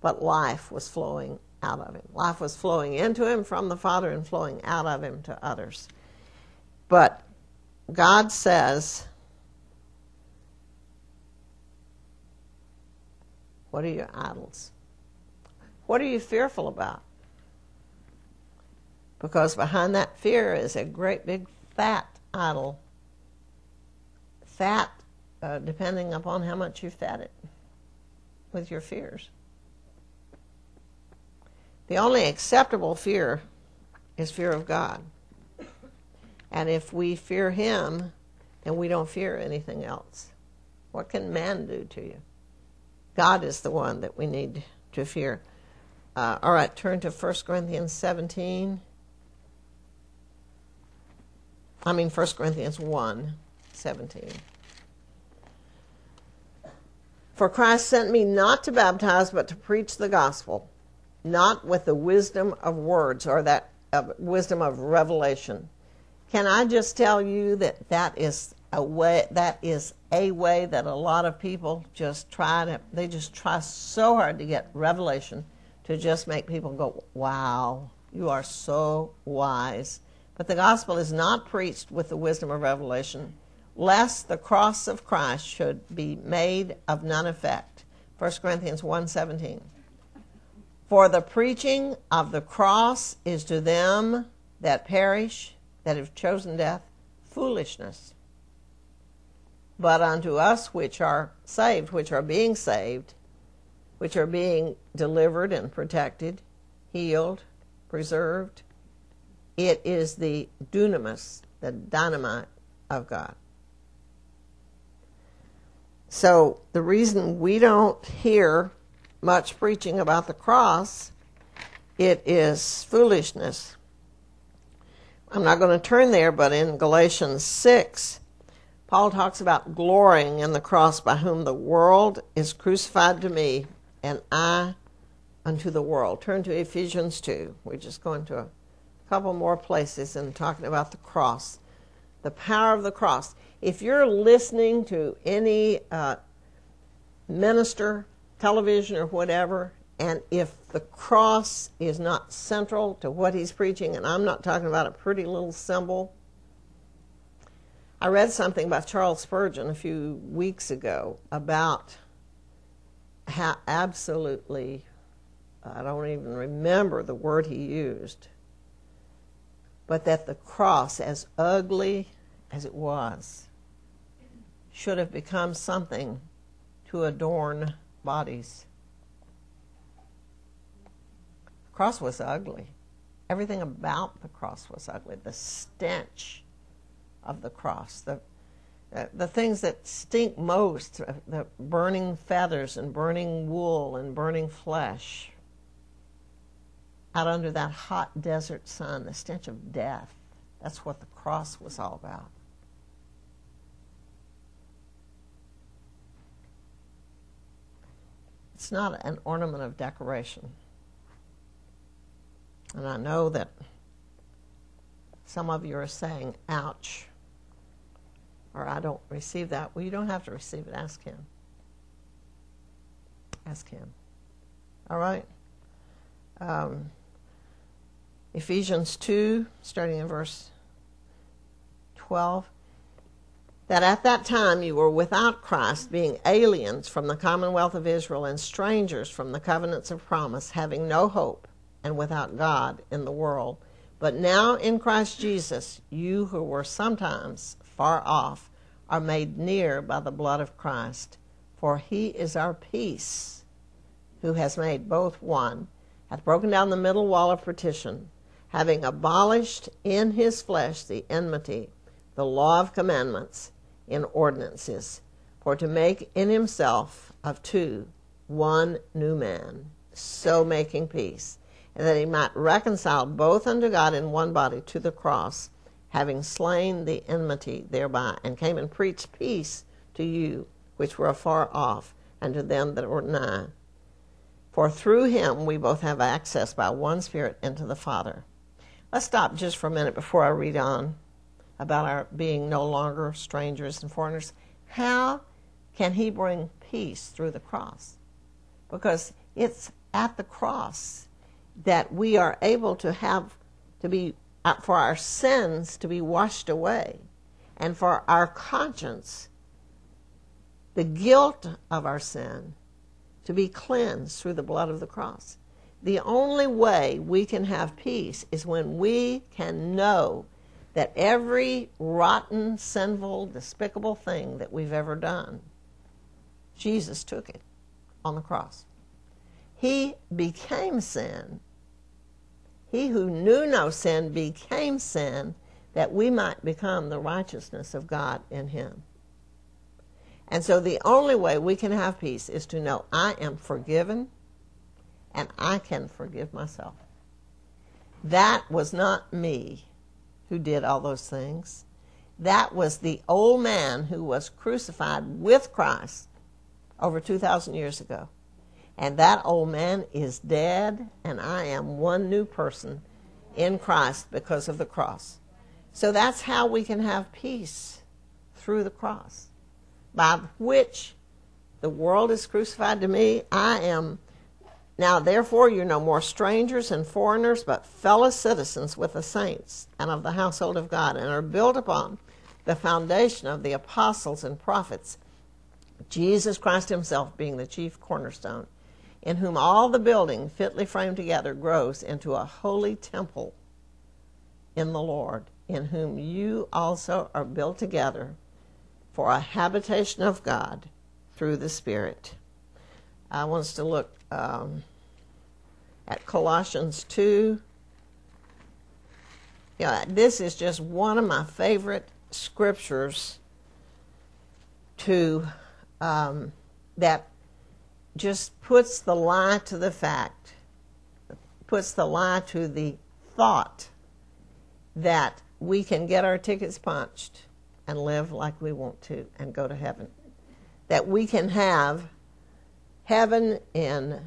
But life was flowing out of him. Life was flowing into him from the Father and flowing out of him to others. But God says, What are your idols? What are you fearful about? Because behind that fear is a great big fat idol. Fat, uh, depending upon how much you fed it with your fears. The only acceptable fear is fear of God. And if we fear Him, then we don't fear anything else. What can man do to you? God is the one that we need to fear. Uh, all right, turn to 1 Corinthians 17. I mean, 1 Corinthians 1 17. For Christ sent me not to baptize, but to preach the gospel, not with the wisdom of words or that uh, wisdom of revelation. Can I just tell you that that is a way that is a way that a lot of people just try to they just try so hard to get revelation to just make people go, "Wow, you are so wise." But the gospel is not preached with the wisdom of revelation, lest the cross of Christ should be made of none effect. 1 Corinthians 1:17. For the preaching of the cross is to them that perish, that have chosen death, foolishness. But unto us which are saved, which are being saved, which are being delivered and protected, healed, preserved, it is the dunamis, the dynamite of God. So the reason we don't hear much preaching about the cross, it is foolishness. I'm not going to turn there, but in Galatians 6, Paul talks about glorying in the cross by whom the world is crucified to me and I unto the world. Turn to Ephesians 2. We're just going to a couple more places and talking about the cross, the power of the cross. If you're listening to any uh, minister, television, or whatever, and if the cross is not central to what he's preaching, and I'm not talking about a pretty little symbol, I read something by Charles Spurgeon a few weeks ago about how absolutely, I don't even remember the word he used, but that the cross, as ugly as it was, should have become something to adorn bodies. The cross was ugly. Everything about the cross was ugly. The stench of the cross, the uh, the things that stink most, uh, the burning feathers and burning wool and burning flesh, out under that hot desert sun, the stench of death. That's what the cross was all about. It's not an ornament of decoration. And I know that some of you are saying, ouch, or I don't receive that. Well, you don't have to receive it. Ask Him. Ask Him. All right? Um, Ephesians 2, starting in verse 12, that at that time you were without Christ, being aliens from the commonwealth of Israel and strangers from the covenants of promise, having no hope and without God in the world. But now in Christ Jesus, you who were sometimes far off are made near by the blood of Christ, for he is our peace, who has made both one, hath broken down the middle wall of partition having abolished in his flesh the enmity, the law of commandments in ordinances, for to make in himself of two one new man, so making peace, and that he might reconcile both unto God in one body to the cross, having slain the enmity thereby, and came and preached peace to you which were afar off, and to them that were nigh. For through him we both have access by one Spirit into the Father. Let's stop just for a minute before I read on about our being no longer strangers and foreigners. How can he bring peace through the cross? Because it's at the cross that we are able to have to be Uh, for our sins to be washed away and for our conscience the guilt of our sin to be cleansed through the blood of the cross. The only way we can have peace is when we can know that every rotten, sinful, despicable thing that we've ever done, Jesus took it on the cross. He became sin. He who knew no sin became sin that we might become the righteousness of God in him. And so the only way we can have peace is to know I am forgiven and I can forgive myself. That was not me who did all those things. That was the old man who was crucified with Christ over 2,000 years ago. And that old man is dead, and I am one new person in Christ because of the cross. So that's how we can have peace through the cross, by which the world is crucified to me. I am now, therefore, you're no more strangers and foreigners, but fellow citizens with the saints and of the household of God, and are built upon the foundation of the apostles and prophets, Jesus Christ Himself being the chief cornerstone, in whom all the building fitly framed together grows into a holy temple in the Lord, in whom you also are built together for a habitation of God through the Spirit. I want us to look um, at Colossians 2. Yeah, this is just one of my favorite scriptures to um, that just puts the lie to the fact, puts the lie to the thought that we can get our tickets punched and live like we want to and go to heaven. That we can have heaven and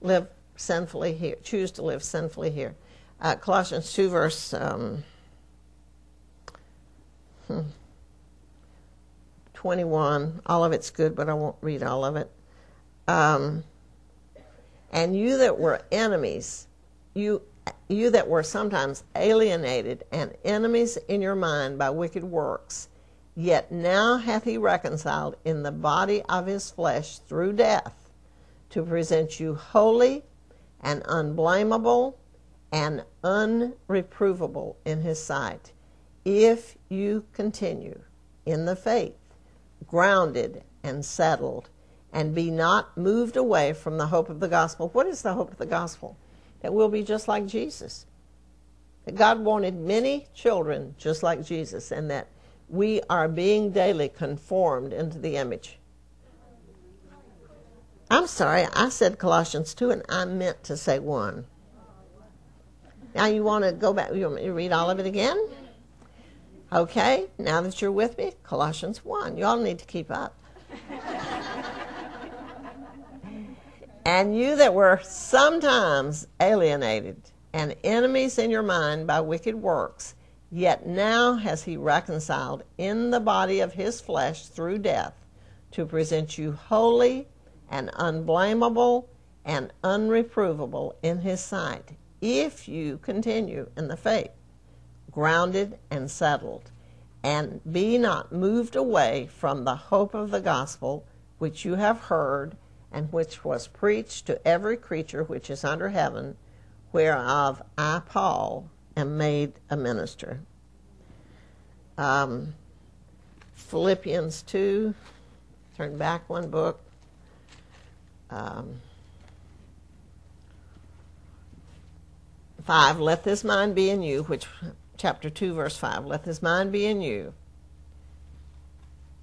live sinfully here, choose to live sinfully here. Uh, Colossians 2, verse um, hmm, 21. All of it's good, but I won't read all of it. Um, and you that were enemies, you you that were sometimes alienated and enemies in your mind by wicked works, Yet now hath he reconciled in the body of his flesh through death to present you holy and unblameable and unreprovable in his sight, if you continue in the faith, grounded and settled, and be not moved away from the hope of the gospel. What is the hope of the gospel? That we'll be just like Jesus. That God wanted many children just like Jesus, and that we are being daily conformed into the image. I'm sorry, I said Colossians 2 and I meant to say 1. Now you want to go back, you want me to read all of it again? Okay, now that you're with me, Colossians 1. You all need to keep up. and you that were sometimes alienated and enemies in your mind by wicked works, Yet now has he reconciled in the body of his flesh through death to present you holy and unblameable and unreprovable in his sight, if you continue in the faith, grounded and settled, and be not moved away from the hope of the gospel which you have heard and which was preached to every creature which is under heaven, whereof I, Paul, am made a minister. Um, Philippians 2, turn back one book. Um, 5, let this mind be in you, which, chapter 2, verse 5, let this mind be in you,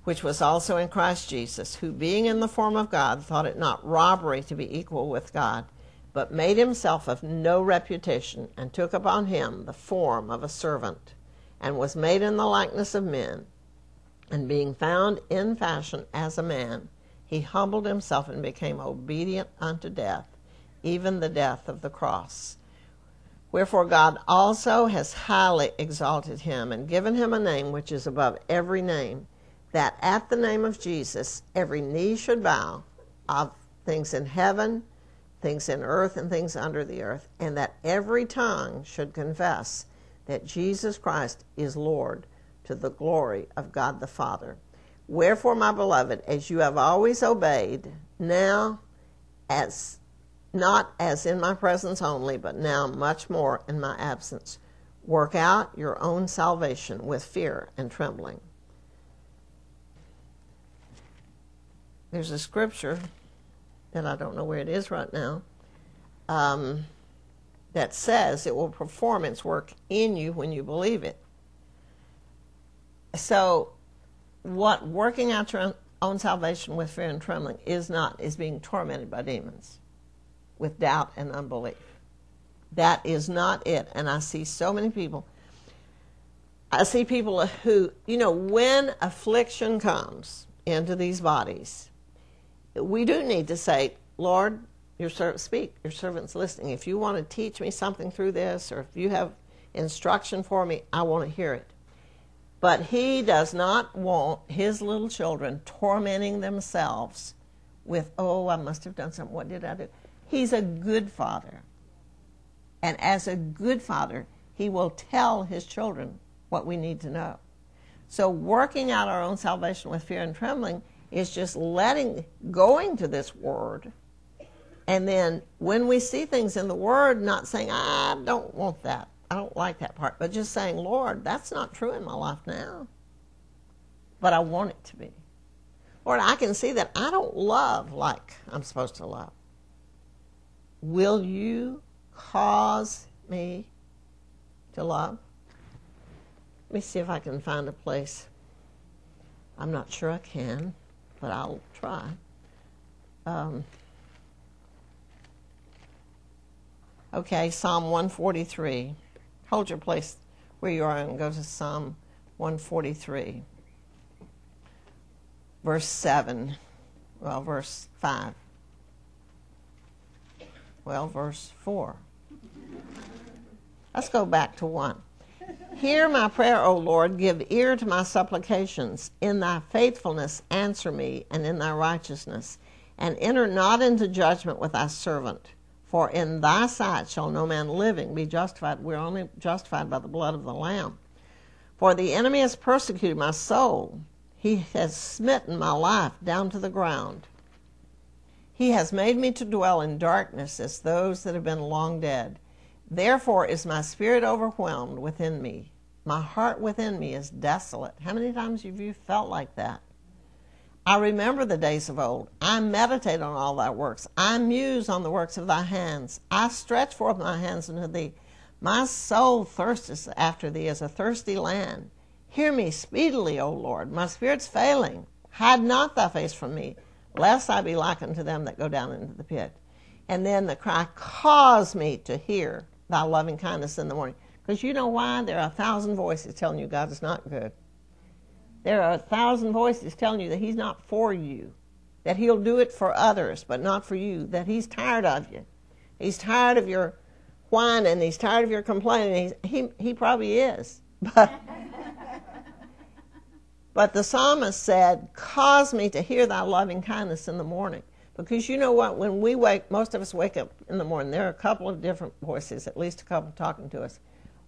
which was also in Christ Jesus, who being in the form of God thought it not robbery to be equal with God, but made himself of no reputation, and took upon him the form of a servant, and was made in the likeness of men. And being found in fashion as a man, he humbled himself and became obedient unto death, even the death of the cross. Wherefore God also has highly exalted him and given him a name which is above every name, that at the name of Jesus every knee should bow of things in heaven, things in earth, and things under the earth, and that every tongue should confess that Jesus Christ is Lord to the glory of God the Father. Wherefore, my beloved, as you have always obeyed, now as not as in my presence only, but now much more in my absence. Work out your own salvation with fear and trembling. There's a scripture that I don't know where it is right now um, that says it will perform its work in you when you believe it. So, what working out your own salvation with fear and trembling is not, is being tormented by demons with doubt and unbelief. That is not it. And I see so many people. I see people who, you know, when affliction comes into these bodies, we do need to say, Lord, your servant speak, your servant's listening. If you want to teach me something through this, or if you have instruction for me, I want to hear it. But he does not want his little children tormenting themselves with, oh, I must have done something. What did I do? He's a good father. And as a good father, he will tell his children what we need to know. So, working out our own salvation with fear and trembling is just letting, going to this word. And then when we see things in the word, not saying, I don't want that. I don't like that part. But just saying, Lord, that's not true in my life now. But I want it to be. Lord, I can see that I don't love like I'm supposed to love. Will you cause me to love? Let me see if I can find a place. I'm not sure I can, but I'll try. Um, okay, Psalm 143. Hold your place where you are and go to Psalm 143, verse 7. Well, verse 5. Well, verse 4. Let's go back to 1. Hear my prayer, O Lord, give ear to my supplications. In thy faithfulness answer me, and in thy righteousness. And enter not into judgment with thy servant. For in thy sight shall no man living be justified. We're only justified by the blood of the Lamb. For the enemy has persecuted my soul. He has smitten my life down to the ground. He has made me to dwell in darkness as those that have been long dead. Therefore is my spirit overwhelmed within me. My heart within me is desolate. How many times have you felt like that? I remember the days of old. I meditate on all thy works. I muse on the works of thy hands. I stretch forth my hands unto thee. My soul thirsteth after thee as a thirsty land. Hear me speedily, O Lord. My spirit's failing. Hide not thy face from me lest I be like unto them that go down into the pit. And then the cry, cause me to hear thy loving kindness in the morning. Because you know why? There are a thousand voices telling you God is not good. There are a thousand voices telling you that He's not for you, that He'll do it for others, but not for you, that He's tired of you. He's tired of your whining, He's tired of your complaining. He's, he, he probably is. But but the psalmist said, Cause me to hear thy loving kindness in the morning. Because you know what? When we wake, most of us wake up in the morning, there are a couple of different voices, at least a couple talking to us.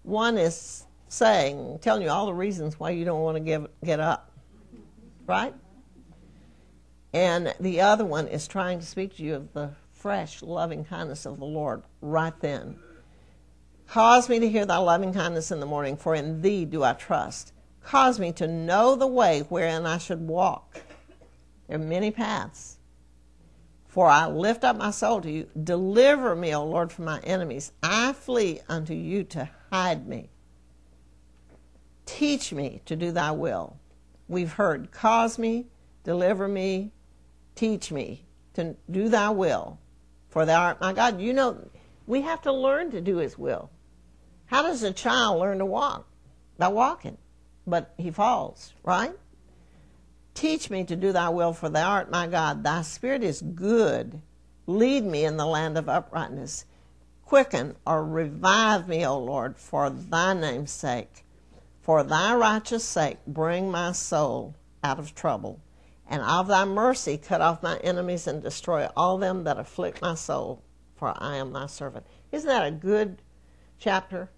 One is saying, telling you all the reasons why you don't want to give, get up, right? And the other one is trying to speak to you of the fresh loving kindness of the Lord right then. Cause me to hear thy loving kindness in the morning, for in thee do I trust. Cause me to know the way wherein I should walk. There are many paths. For I lift up my soul to you. Deliver me, O Lord, from my enemies. I flee unto you to hide me. Teach me to do thy will. we've heard, cause me, deliver me, teach me to do thy will. For thou art my God. You know, we have to learn to do his will. How does a child learn to walk? By walking. But he falls, right? Teach me to do thy will, for thou art my God. Thy spirit is good. Lead me in the land of uprightness. Quicken or revive me, O Lord, for thy name's sake. For thy righteous sake, bring my soul out of trouble. And of thy mercy, cut off my enemies and destroy all them that afflict my soul, for I am thy servant. Isn't that a good chapter?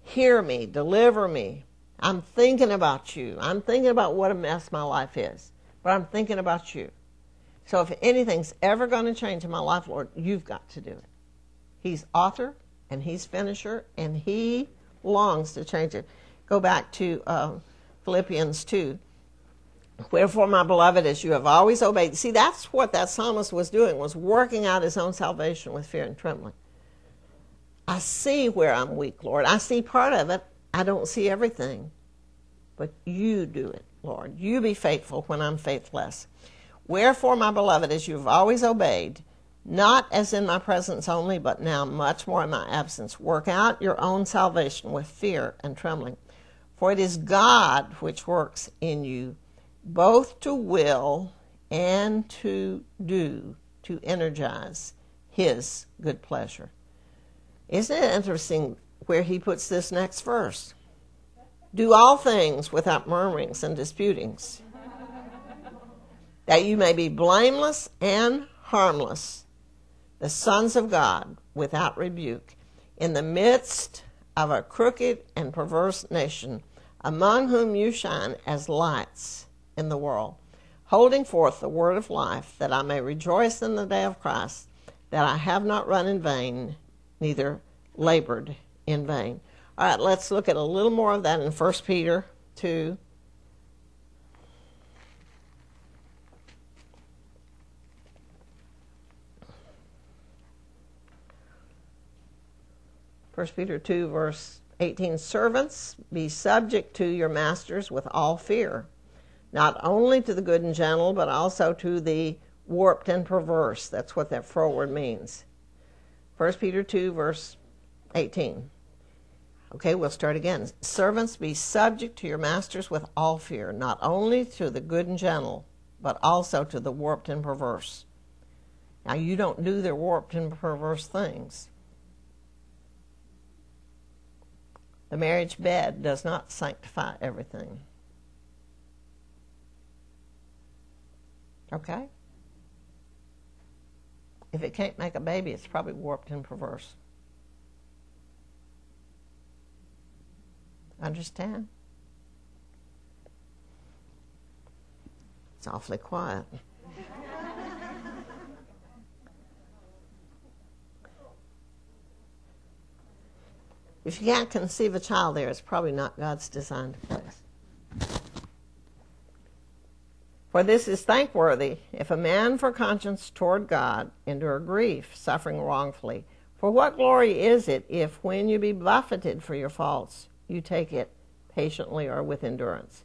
Hear me, deliver me. I'm thinking about you. I'm thinking about what a mess my life is, but I'm thinking about you. So if anything's ever going to change in my life, Lord, you've got to do it. He's author and he's finisher, and he longs to change it. Go back to uh, Philippians 2. Wherefore, my beloved, as you have always obeyed. See, that's what that psalmist was doing, was working out his own salvation with fear and trembling. I see where I'm weak, Lord. I see part of it. I don't see everything. But you do it, Lord. You be faithful when I'm faithless. Wherefore, my beloved, as you have always obeyed, not as in my presence only, but now much more in my absence, work out your own salvation with fear and trembling. For it is God which works in you both to will and to do, to energize his good pleasure. Isn't it interesting where he puts this next verse? Do all things without murmurings and disputings, that you may be blameless and harmless, the sons of God without rebuke, in the midst of a crooked and perverse nation, among whom you shine as lights in the world, holding forth the word of life, that I may rejoice in the day of Christ, that I have not run in vain, neither labored in vain. All right, let's look at a little more of that in 1 Peter 2. First Peter 2, verse 18 Servants, be subject to your masters with all fear not only to the good and gentle, but also to the warped and perverse. That's what that forward means. 1 Peter 2, verse 18. Okay, we'll start again. Servants, be subject to your masters with all fear, not only to the good and gentle, but also to the warped and perverse. Now, you don't do their warped and perverse things. The marriage bed does not sanctify everything. Okay? If it can't make a baby, it's probably warped and perverse. Understand? It's awfully quiet. if you can't conceive a child there, it's probably not God's designed place. For this is thankworthy if a man for conscience toward God endure grief, suffering wrongfully. For what glory is it if, when you be buffeted for your faults, you take it patiently or with endurance?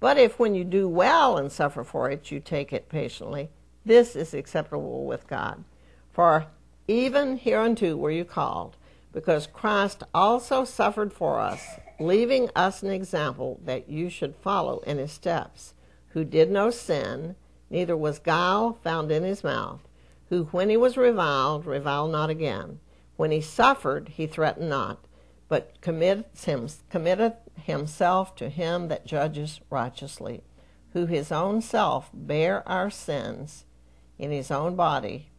But if, when you do well and suffer for it, you take it patiently, this is acceptable with God. For even hereunto were you called, because Christ also suffered for us, leaving us an example that you should follow in his steps who did no sin, neither was guile found in his mouth, who when he was reviled, reviled not again. When he suffered, he threatened not, but commits him, committeth himself to him that judges righteously, who his own self bare our sins in his own body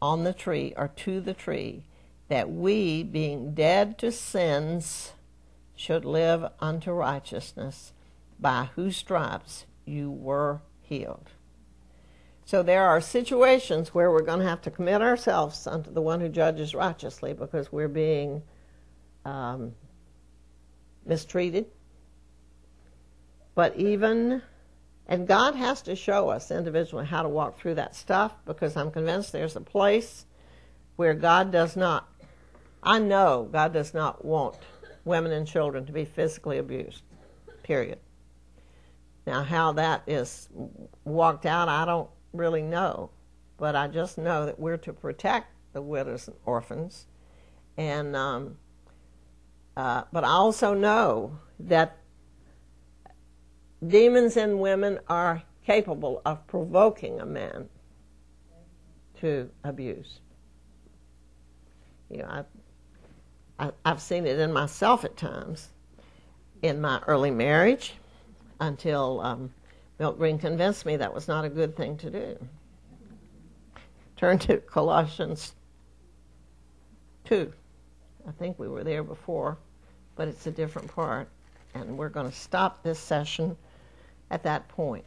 on the tree or to the tree, that we, being dead to sins, should live unto righteousness, by whose stripes you were healed. So there are situations where we're going to have to commit ourselves unto the one who judges righteously because we're being um, mistreated. But even, and God has to show us individually how to walk through that stuff because I'm convinced there's a place where God does not, I know God does not want women and children to be physically abused, period. Now, how that is walked out, I don't really know. But I just know that we're to protect the widows and orphans. And, um, uh, but I also know that demons in women are capable of provoking a man to abuse. You know, I, I, I've seen it in myself at times in my early marriage until um, Milt Green convinced me that was not a good thing to do. Turn to Colossians 2. I think we were there before, but it's a different part. And we're going to stop this session at that point.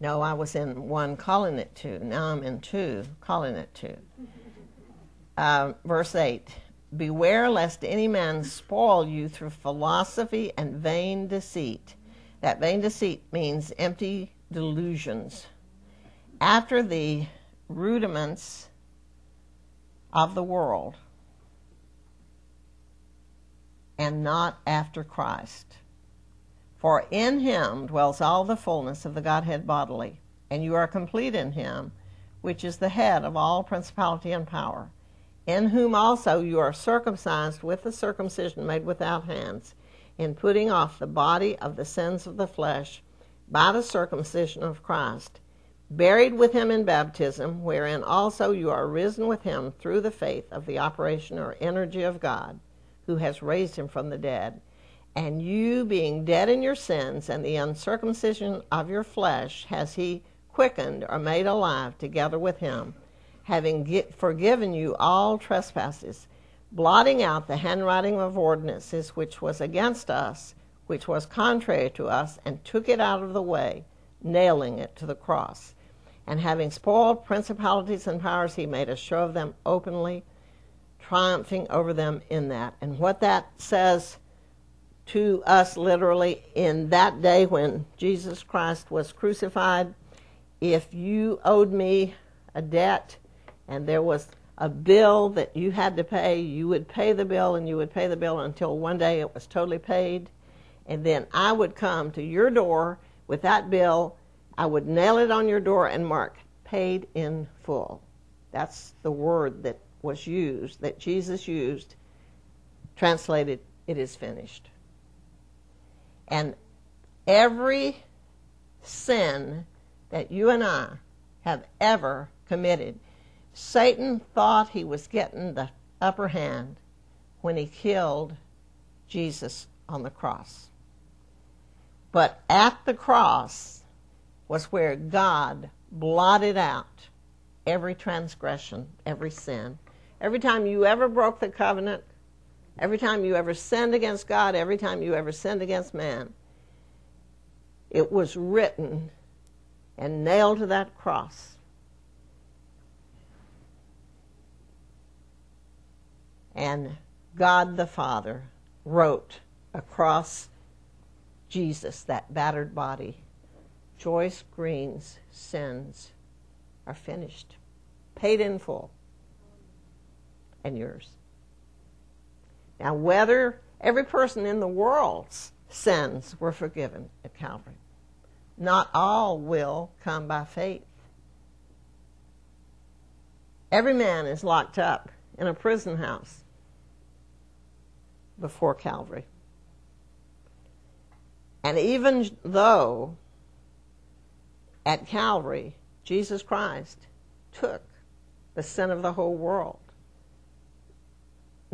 No, I was in 1 calling it 2. Now I'm in 2 calling it 2. Uh, verse 8 Beware lest any man spoil you through philosophy and vain deceit. That vain deceit means empty delusions. After the rudiments of the world and not after Christ. For in him dwells all the fullness of the Godhead bodily, and you are complete in him, which is the head of all principality and power in whom also you are circumcised with the circumcision made without hands, in putting off the body of the sins of the flesh by the circumcision of Christ, buried with him in baptism, wherein also you are risen with him through the faith of the operation or energy of God, who has raised him from the dead. And you, being dead in your sins and the uncircumcision of your flesh, has he quickened or made alive together with him having forgiven you all trespasses, blotting out the handwriting of ordinances which was against us, which was contrary to us, and took it out of the way, nailing it to the cross. And having spoiled principalities and powers, he made a show of them openly, triumphing over them in that. And what that says to us literally in that day when Jesus Christ was crucified, if you owed me a debt, and there was a bill that you had to pay, you would pay the bill and you would pay the bill until one day it was totally paid. And then I would come to your door with that bill. I would nail it on your door and mark paid in full. That's the word that was used, that Jesus used, translated, it is finished. And every sin that you and I have ever committed Satan thought he was getting the upper hand when he killed Jesus on the cross. But at the cross was where God blotted out every transgression, every sin. Every time you ever broke the covenant, every time you ever sinned against God, every time you ever sinned against man, it was written and nailed to that cross. and God the Father wrote across Jesus, that battered body, Joyce Green's sins are finished, paid in full, and yours. Now, whether every person in the world's sins were forgiven at Calvary, not all will come by faith. Every man is locked up in a prison house before Calvary. And even though at Calvary, Jesus Christ took the sin of the whole world,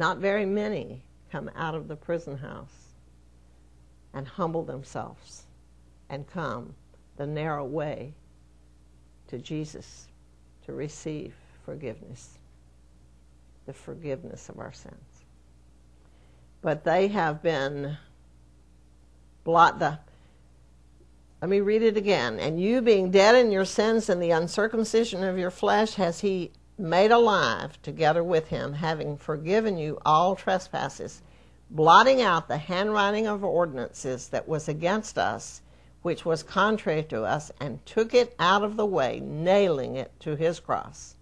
not very many come out of the prison house and humble themselves and come the narrow way to Jesus to receive forgiveness, the forgiveness of our sins but they have been blot the let me read it again. And you being dead in your sins and the uncircumcision of your flesh has he made alive together with him, having forgiven you all trespasses, blotting out the handwriting of ordinances that was against us, which was contrary to us, and took it out of the way, nailing it to his cross.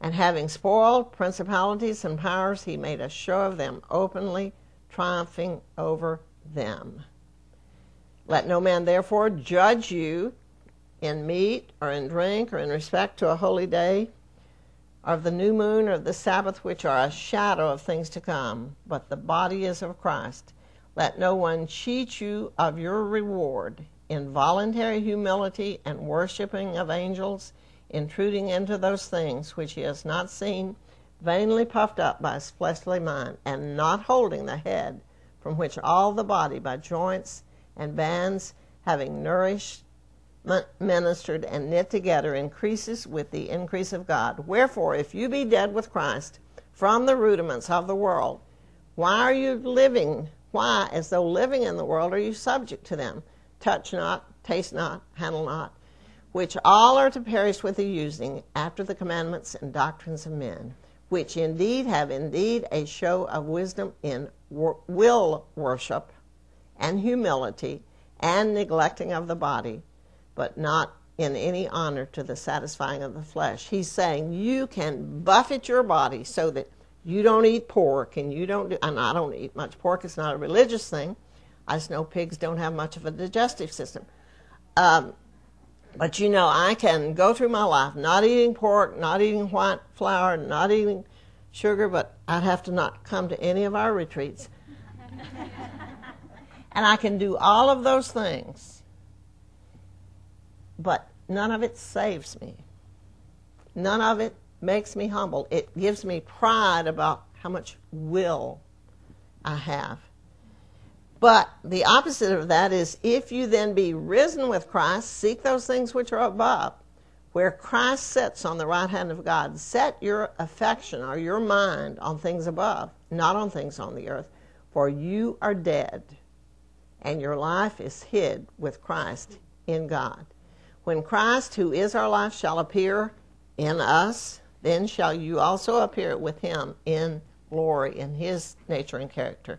And having spoiled principalities and powers, he made a show of them openly triumphing over them. Let no man therefore judge you in meat or in drink or in respect to a holy day of the new moon or the Sabbath, which are a shadow of things to come, but the body is of Christ. Let no one cheat you of your reward in voluntary humility and worshiping of angels, intruding into those things which he has not seen, vainly puffed up by his fleshly mind, and not holding the head, from which all the body by joints and bands, having nourished, ministered, and knit together, increases with the increase of God. Wherefore, if you be dead with Christ from the rudiments of the world, why are you living? Why, as though living in the world, are you subject to them? Touch not, taste not, handle not, which all are to perish with the using after the commandments and doctrines of men, which indeed have indeed a show of wisdom in will worship and humility and neglecting of the body, but not in any honor to the satisfying of the flesh. He's saying you can buffet your body so that you don't eat pork and you don't do, and I don't eat much pork. It's not a religious thing. I just know pigs don't have much of a digestive system. Um, but you know, I can go through my life not eating pork, not eating white flour, not eating sugar, but I'd have to not come to any of our retreats. And I can do all of those things, but none of it saves me. None of it makes me humble. It gives me pride about how much will I have. But the opposite of that is if you then be risen with Christ, seek those things which are above, where Christ sits on the right hand of God. Set your affection or your mind on things above, not on things on the earth, for you are dead and your life is hid with Christ in God. When Christ, who is our life, shall appear in us, then shall you also appear with him in glory in his nature and character.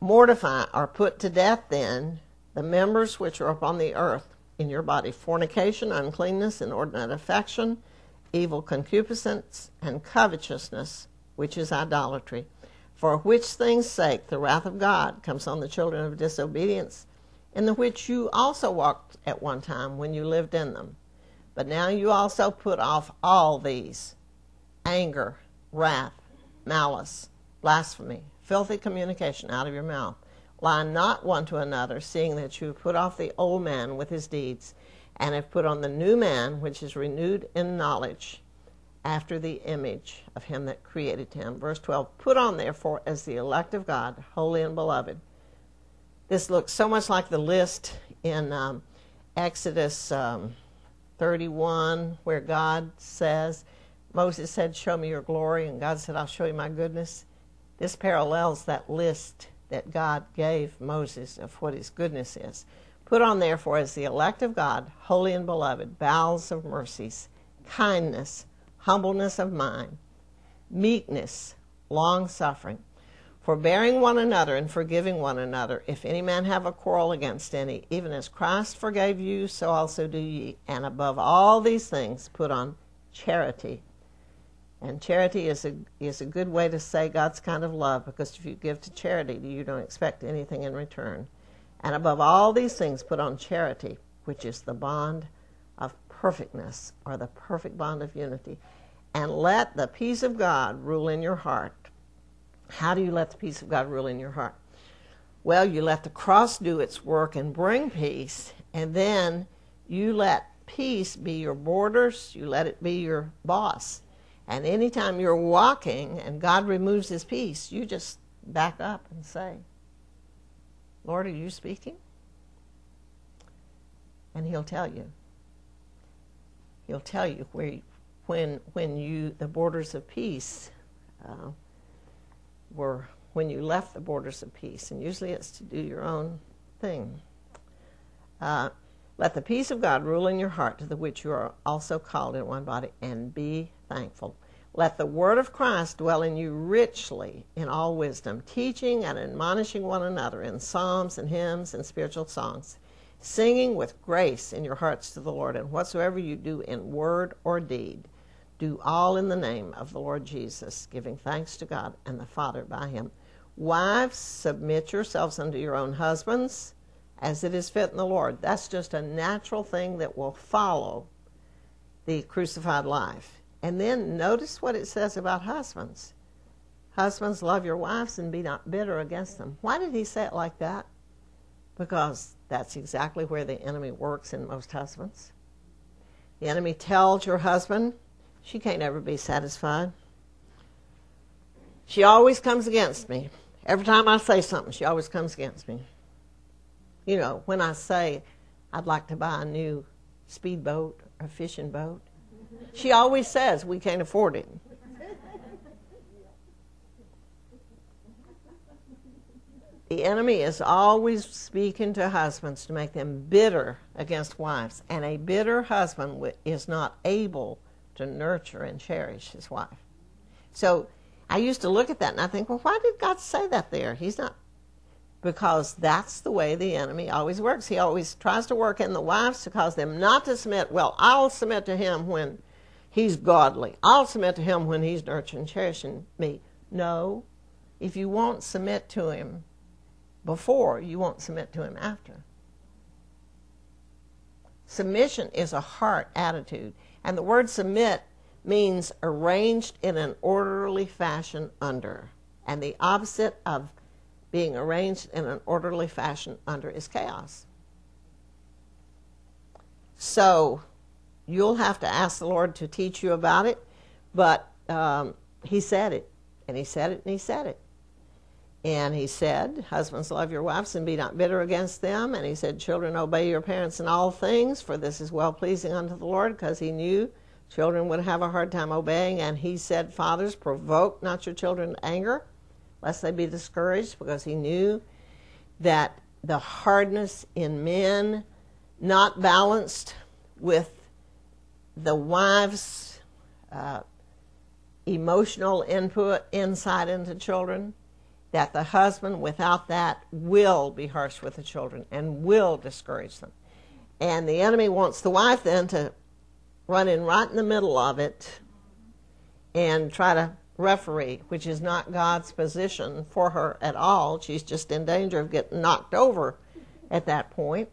Mortify or put to death then the members which are upon the earth in your body fornication, uncleanness, inordinate affection, evil concupiscence, and covetousness, which is idolatry for which things' sake the wrath of God comes on the children of disobedience, in the which you also walked at one time when you lived in them. But now you also put off all these anger, wrath, malice, blasphemy, filthy communication out of your mouth. Lie not one to another, seeing that you have put off the old man with his deeds, and have put on the new man, which is renewed in knowledge after the image of him that created him. Verse 12 Put on, therefore, as the elect of God, holy and beloved. This looks so much like the list in um, Exodus um, 31, where God says, Moses said, Show me your glory, and God said, I'll show you my goodness. This parallels that list that God gave Moses of what his goodness is. Put on, therefore, as the elect of God, holy and beloved, bowels of mercies, kindness, humbleness of mind, meekness, long suffering, forbearing one another and forgiving one another. If any man have a quarrel against any, even as Christ forgave you, so also do ye. And above all these things, put on charity. And charity is a, is a good way to say God's kind of love because if you give to charity, you don't expect anything in return. And above all these things, put on charity, which is the bond of perfectness or the perfect bond of unity and let the peace of God rule in your heart. How do you let the peace of God rule in your heart? Well, you let the cross do its work and bring peace, and then you let peace be your borders, you let it be your boss. And anytime you're walking and God removes his peace, you just back up and say, Lord, are you speaking? And he'll tell you. He'll tell you where, when when you the borders of peace uh, were when you left the borders of peace, and usually it's to do your own thing. Uh, let the peace of God rule in your heart, to the which you are also called in one body, and be thankful. Let the word of Christ dwell in you richly in all wisdom, teaching and admonishing one another in psalms and hymns and spiritual songs, singing with grace in your hearts to the Lord, and whatsoever you do in word or deed, do all in the name of the Lord Jesus, giving thanks to God and the Father by him. Wives, submit yourselves unto your own husbands, as it is fit in the Lord. That's just a natural thing that will follow the crucified life. And then notice what it says about husbands. Husbands, love your wives and be not bitter against them. Why did he say it like that? Because that's exactly where the enemy works in most husbands. The enemy tells your husband, she can't ever be satisfied. She always comes against me. Every time I say something, she always comes against me. You know, when I say I'd like to buy a new speedboat or fishing boat, she always says we can't afford it. The enemy is always speaking to husbands to make them bitter against wives, and a bitter husband is not able to nurture and cherish his wife. So I used to look at that and I think, well, why did God say that there? He's not. Because that's the way the enemy always works. He always tries to work in the wives to cause them not to submit. Well, I'll submit to him when he's godly. I'll submit to him when he's nurturing, cherishing me. No. If you won't submit to him before, you won't submit to him after. Submission is a heart attitude. And the word submit means arranged in an orderly fashion under. And the opposite of being arranged in an orderly fashion under is chaos. So you'll have to ask the Lord to teach you about it, but um, He said it, and He said it, and He said it. And He said, Husbands, love your wives and be not bitter against them. And He said, Children, obey your parents in all things, for this is well pleasing unto the Lord, because He knew Children would have a hard time obeying, and he said, Fathers, provoke not your children to anger, lest they be discouraged, because he knew that the hardness in men, not balanced with the wife's uh, emotional input, insight into children, that the husband, without that, will be harsh with the children and will discourage them. And the enemy wants the wife then to run in right in the middle of it and try to referee, which is not God's position for her at all. She's just in danger of getting knocked over at that point.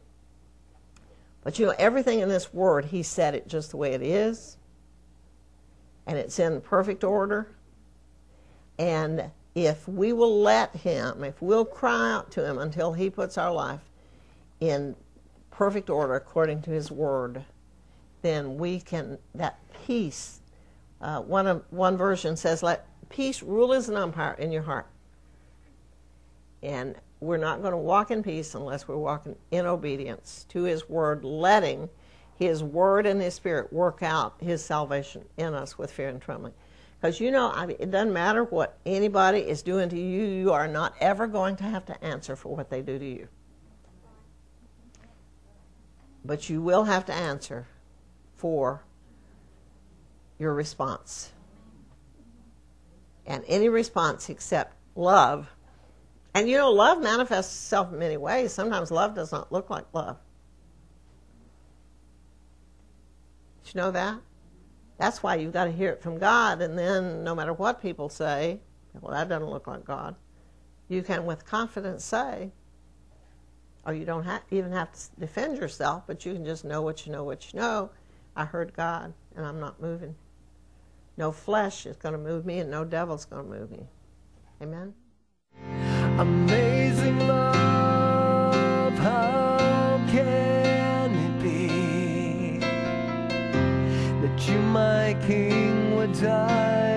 But you know, everything in this word, he said it just the way it is, and it's in perfect order. And if we will let him, if we'll cry out to him until he puts our life in perfect order according to his word, then we can that peace. Uh, one of one version says, "Let peace rule as an umpire in your heart." And we're not going to walk in peace unless we're walking in obedience to His word, letting His word and His Spirit work out His salvation in us with fear and trembling. Because you know, I mean, it doesn't matter what anybody is doing to you, you are not ever going to have to answer for what they do to you. But you will have to answer for your response. And any response except love. And you know, love manifests itself in many ways. Sometimes love does not look like love. Did you know that? That's why you've got to hear it from God, and then no matter what people say, well, that doesn't look like God, you can with confidence say, or you don't even have to defend yourself, but you can just know what you know, what you know, I heard God and I'm not moving. No flesh is going to move me and no devil's going to move me. Amen. Amazing love, you, my King, would die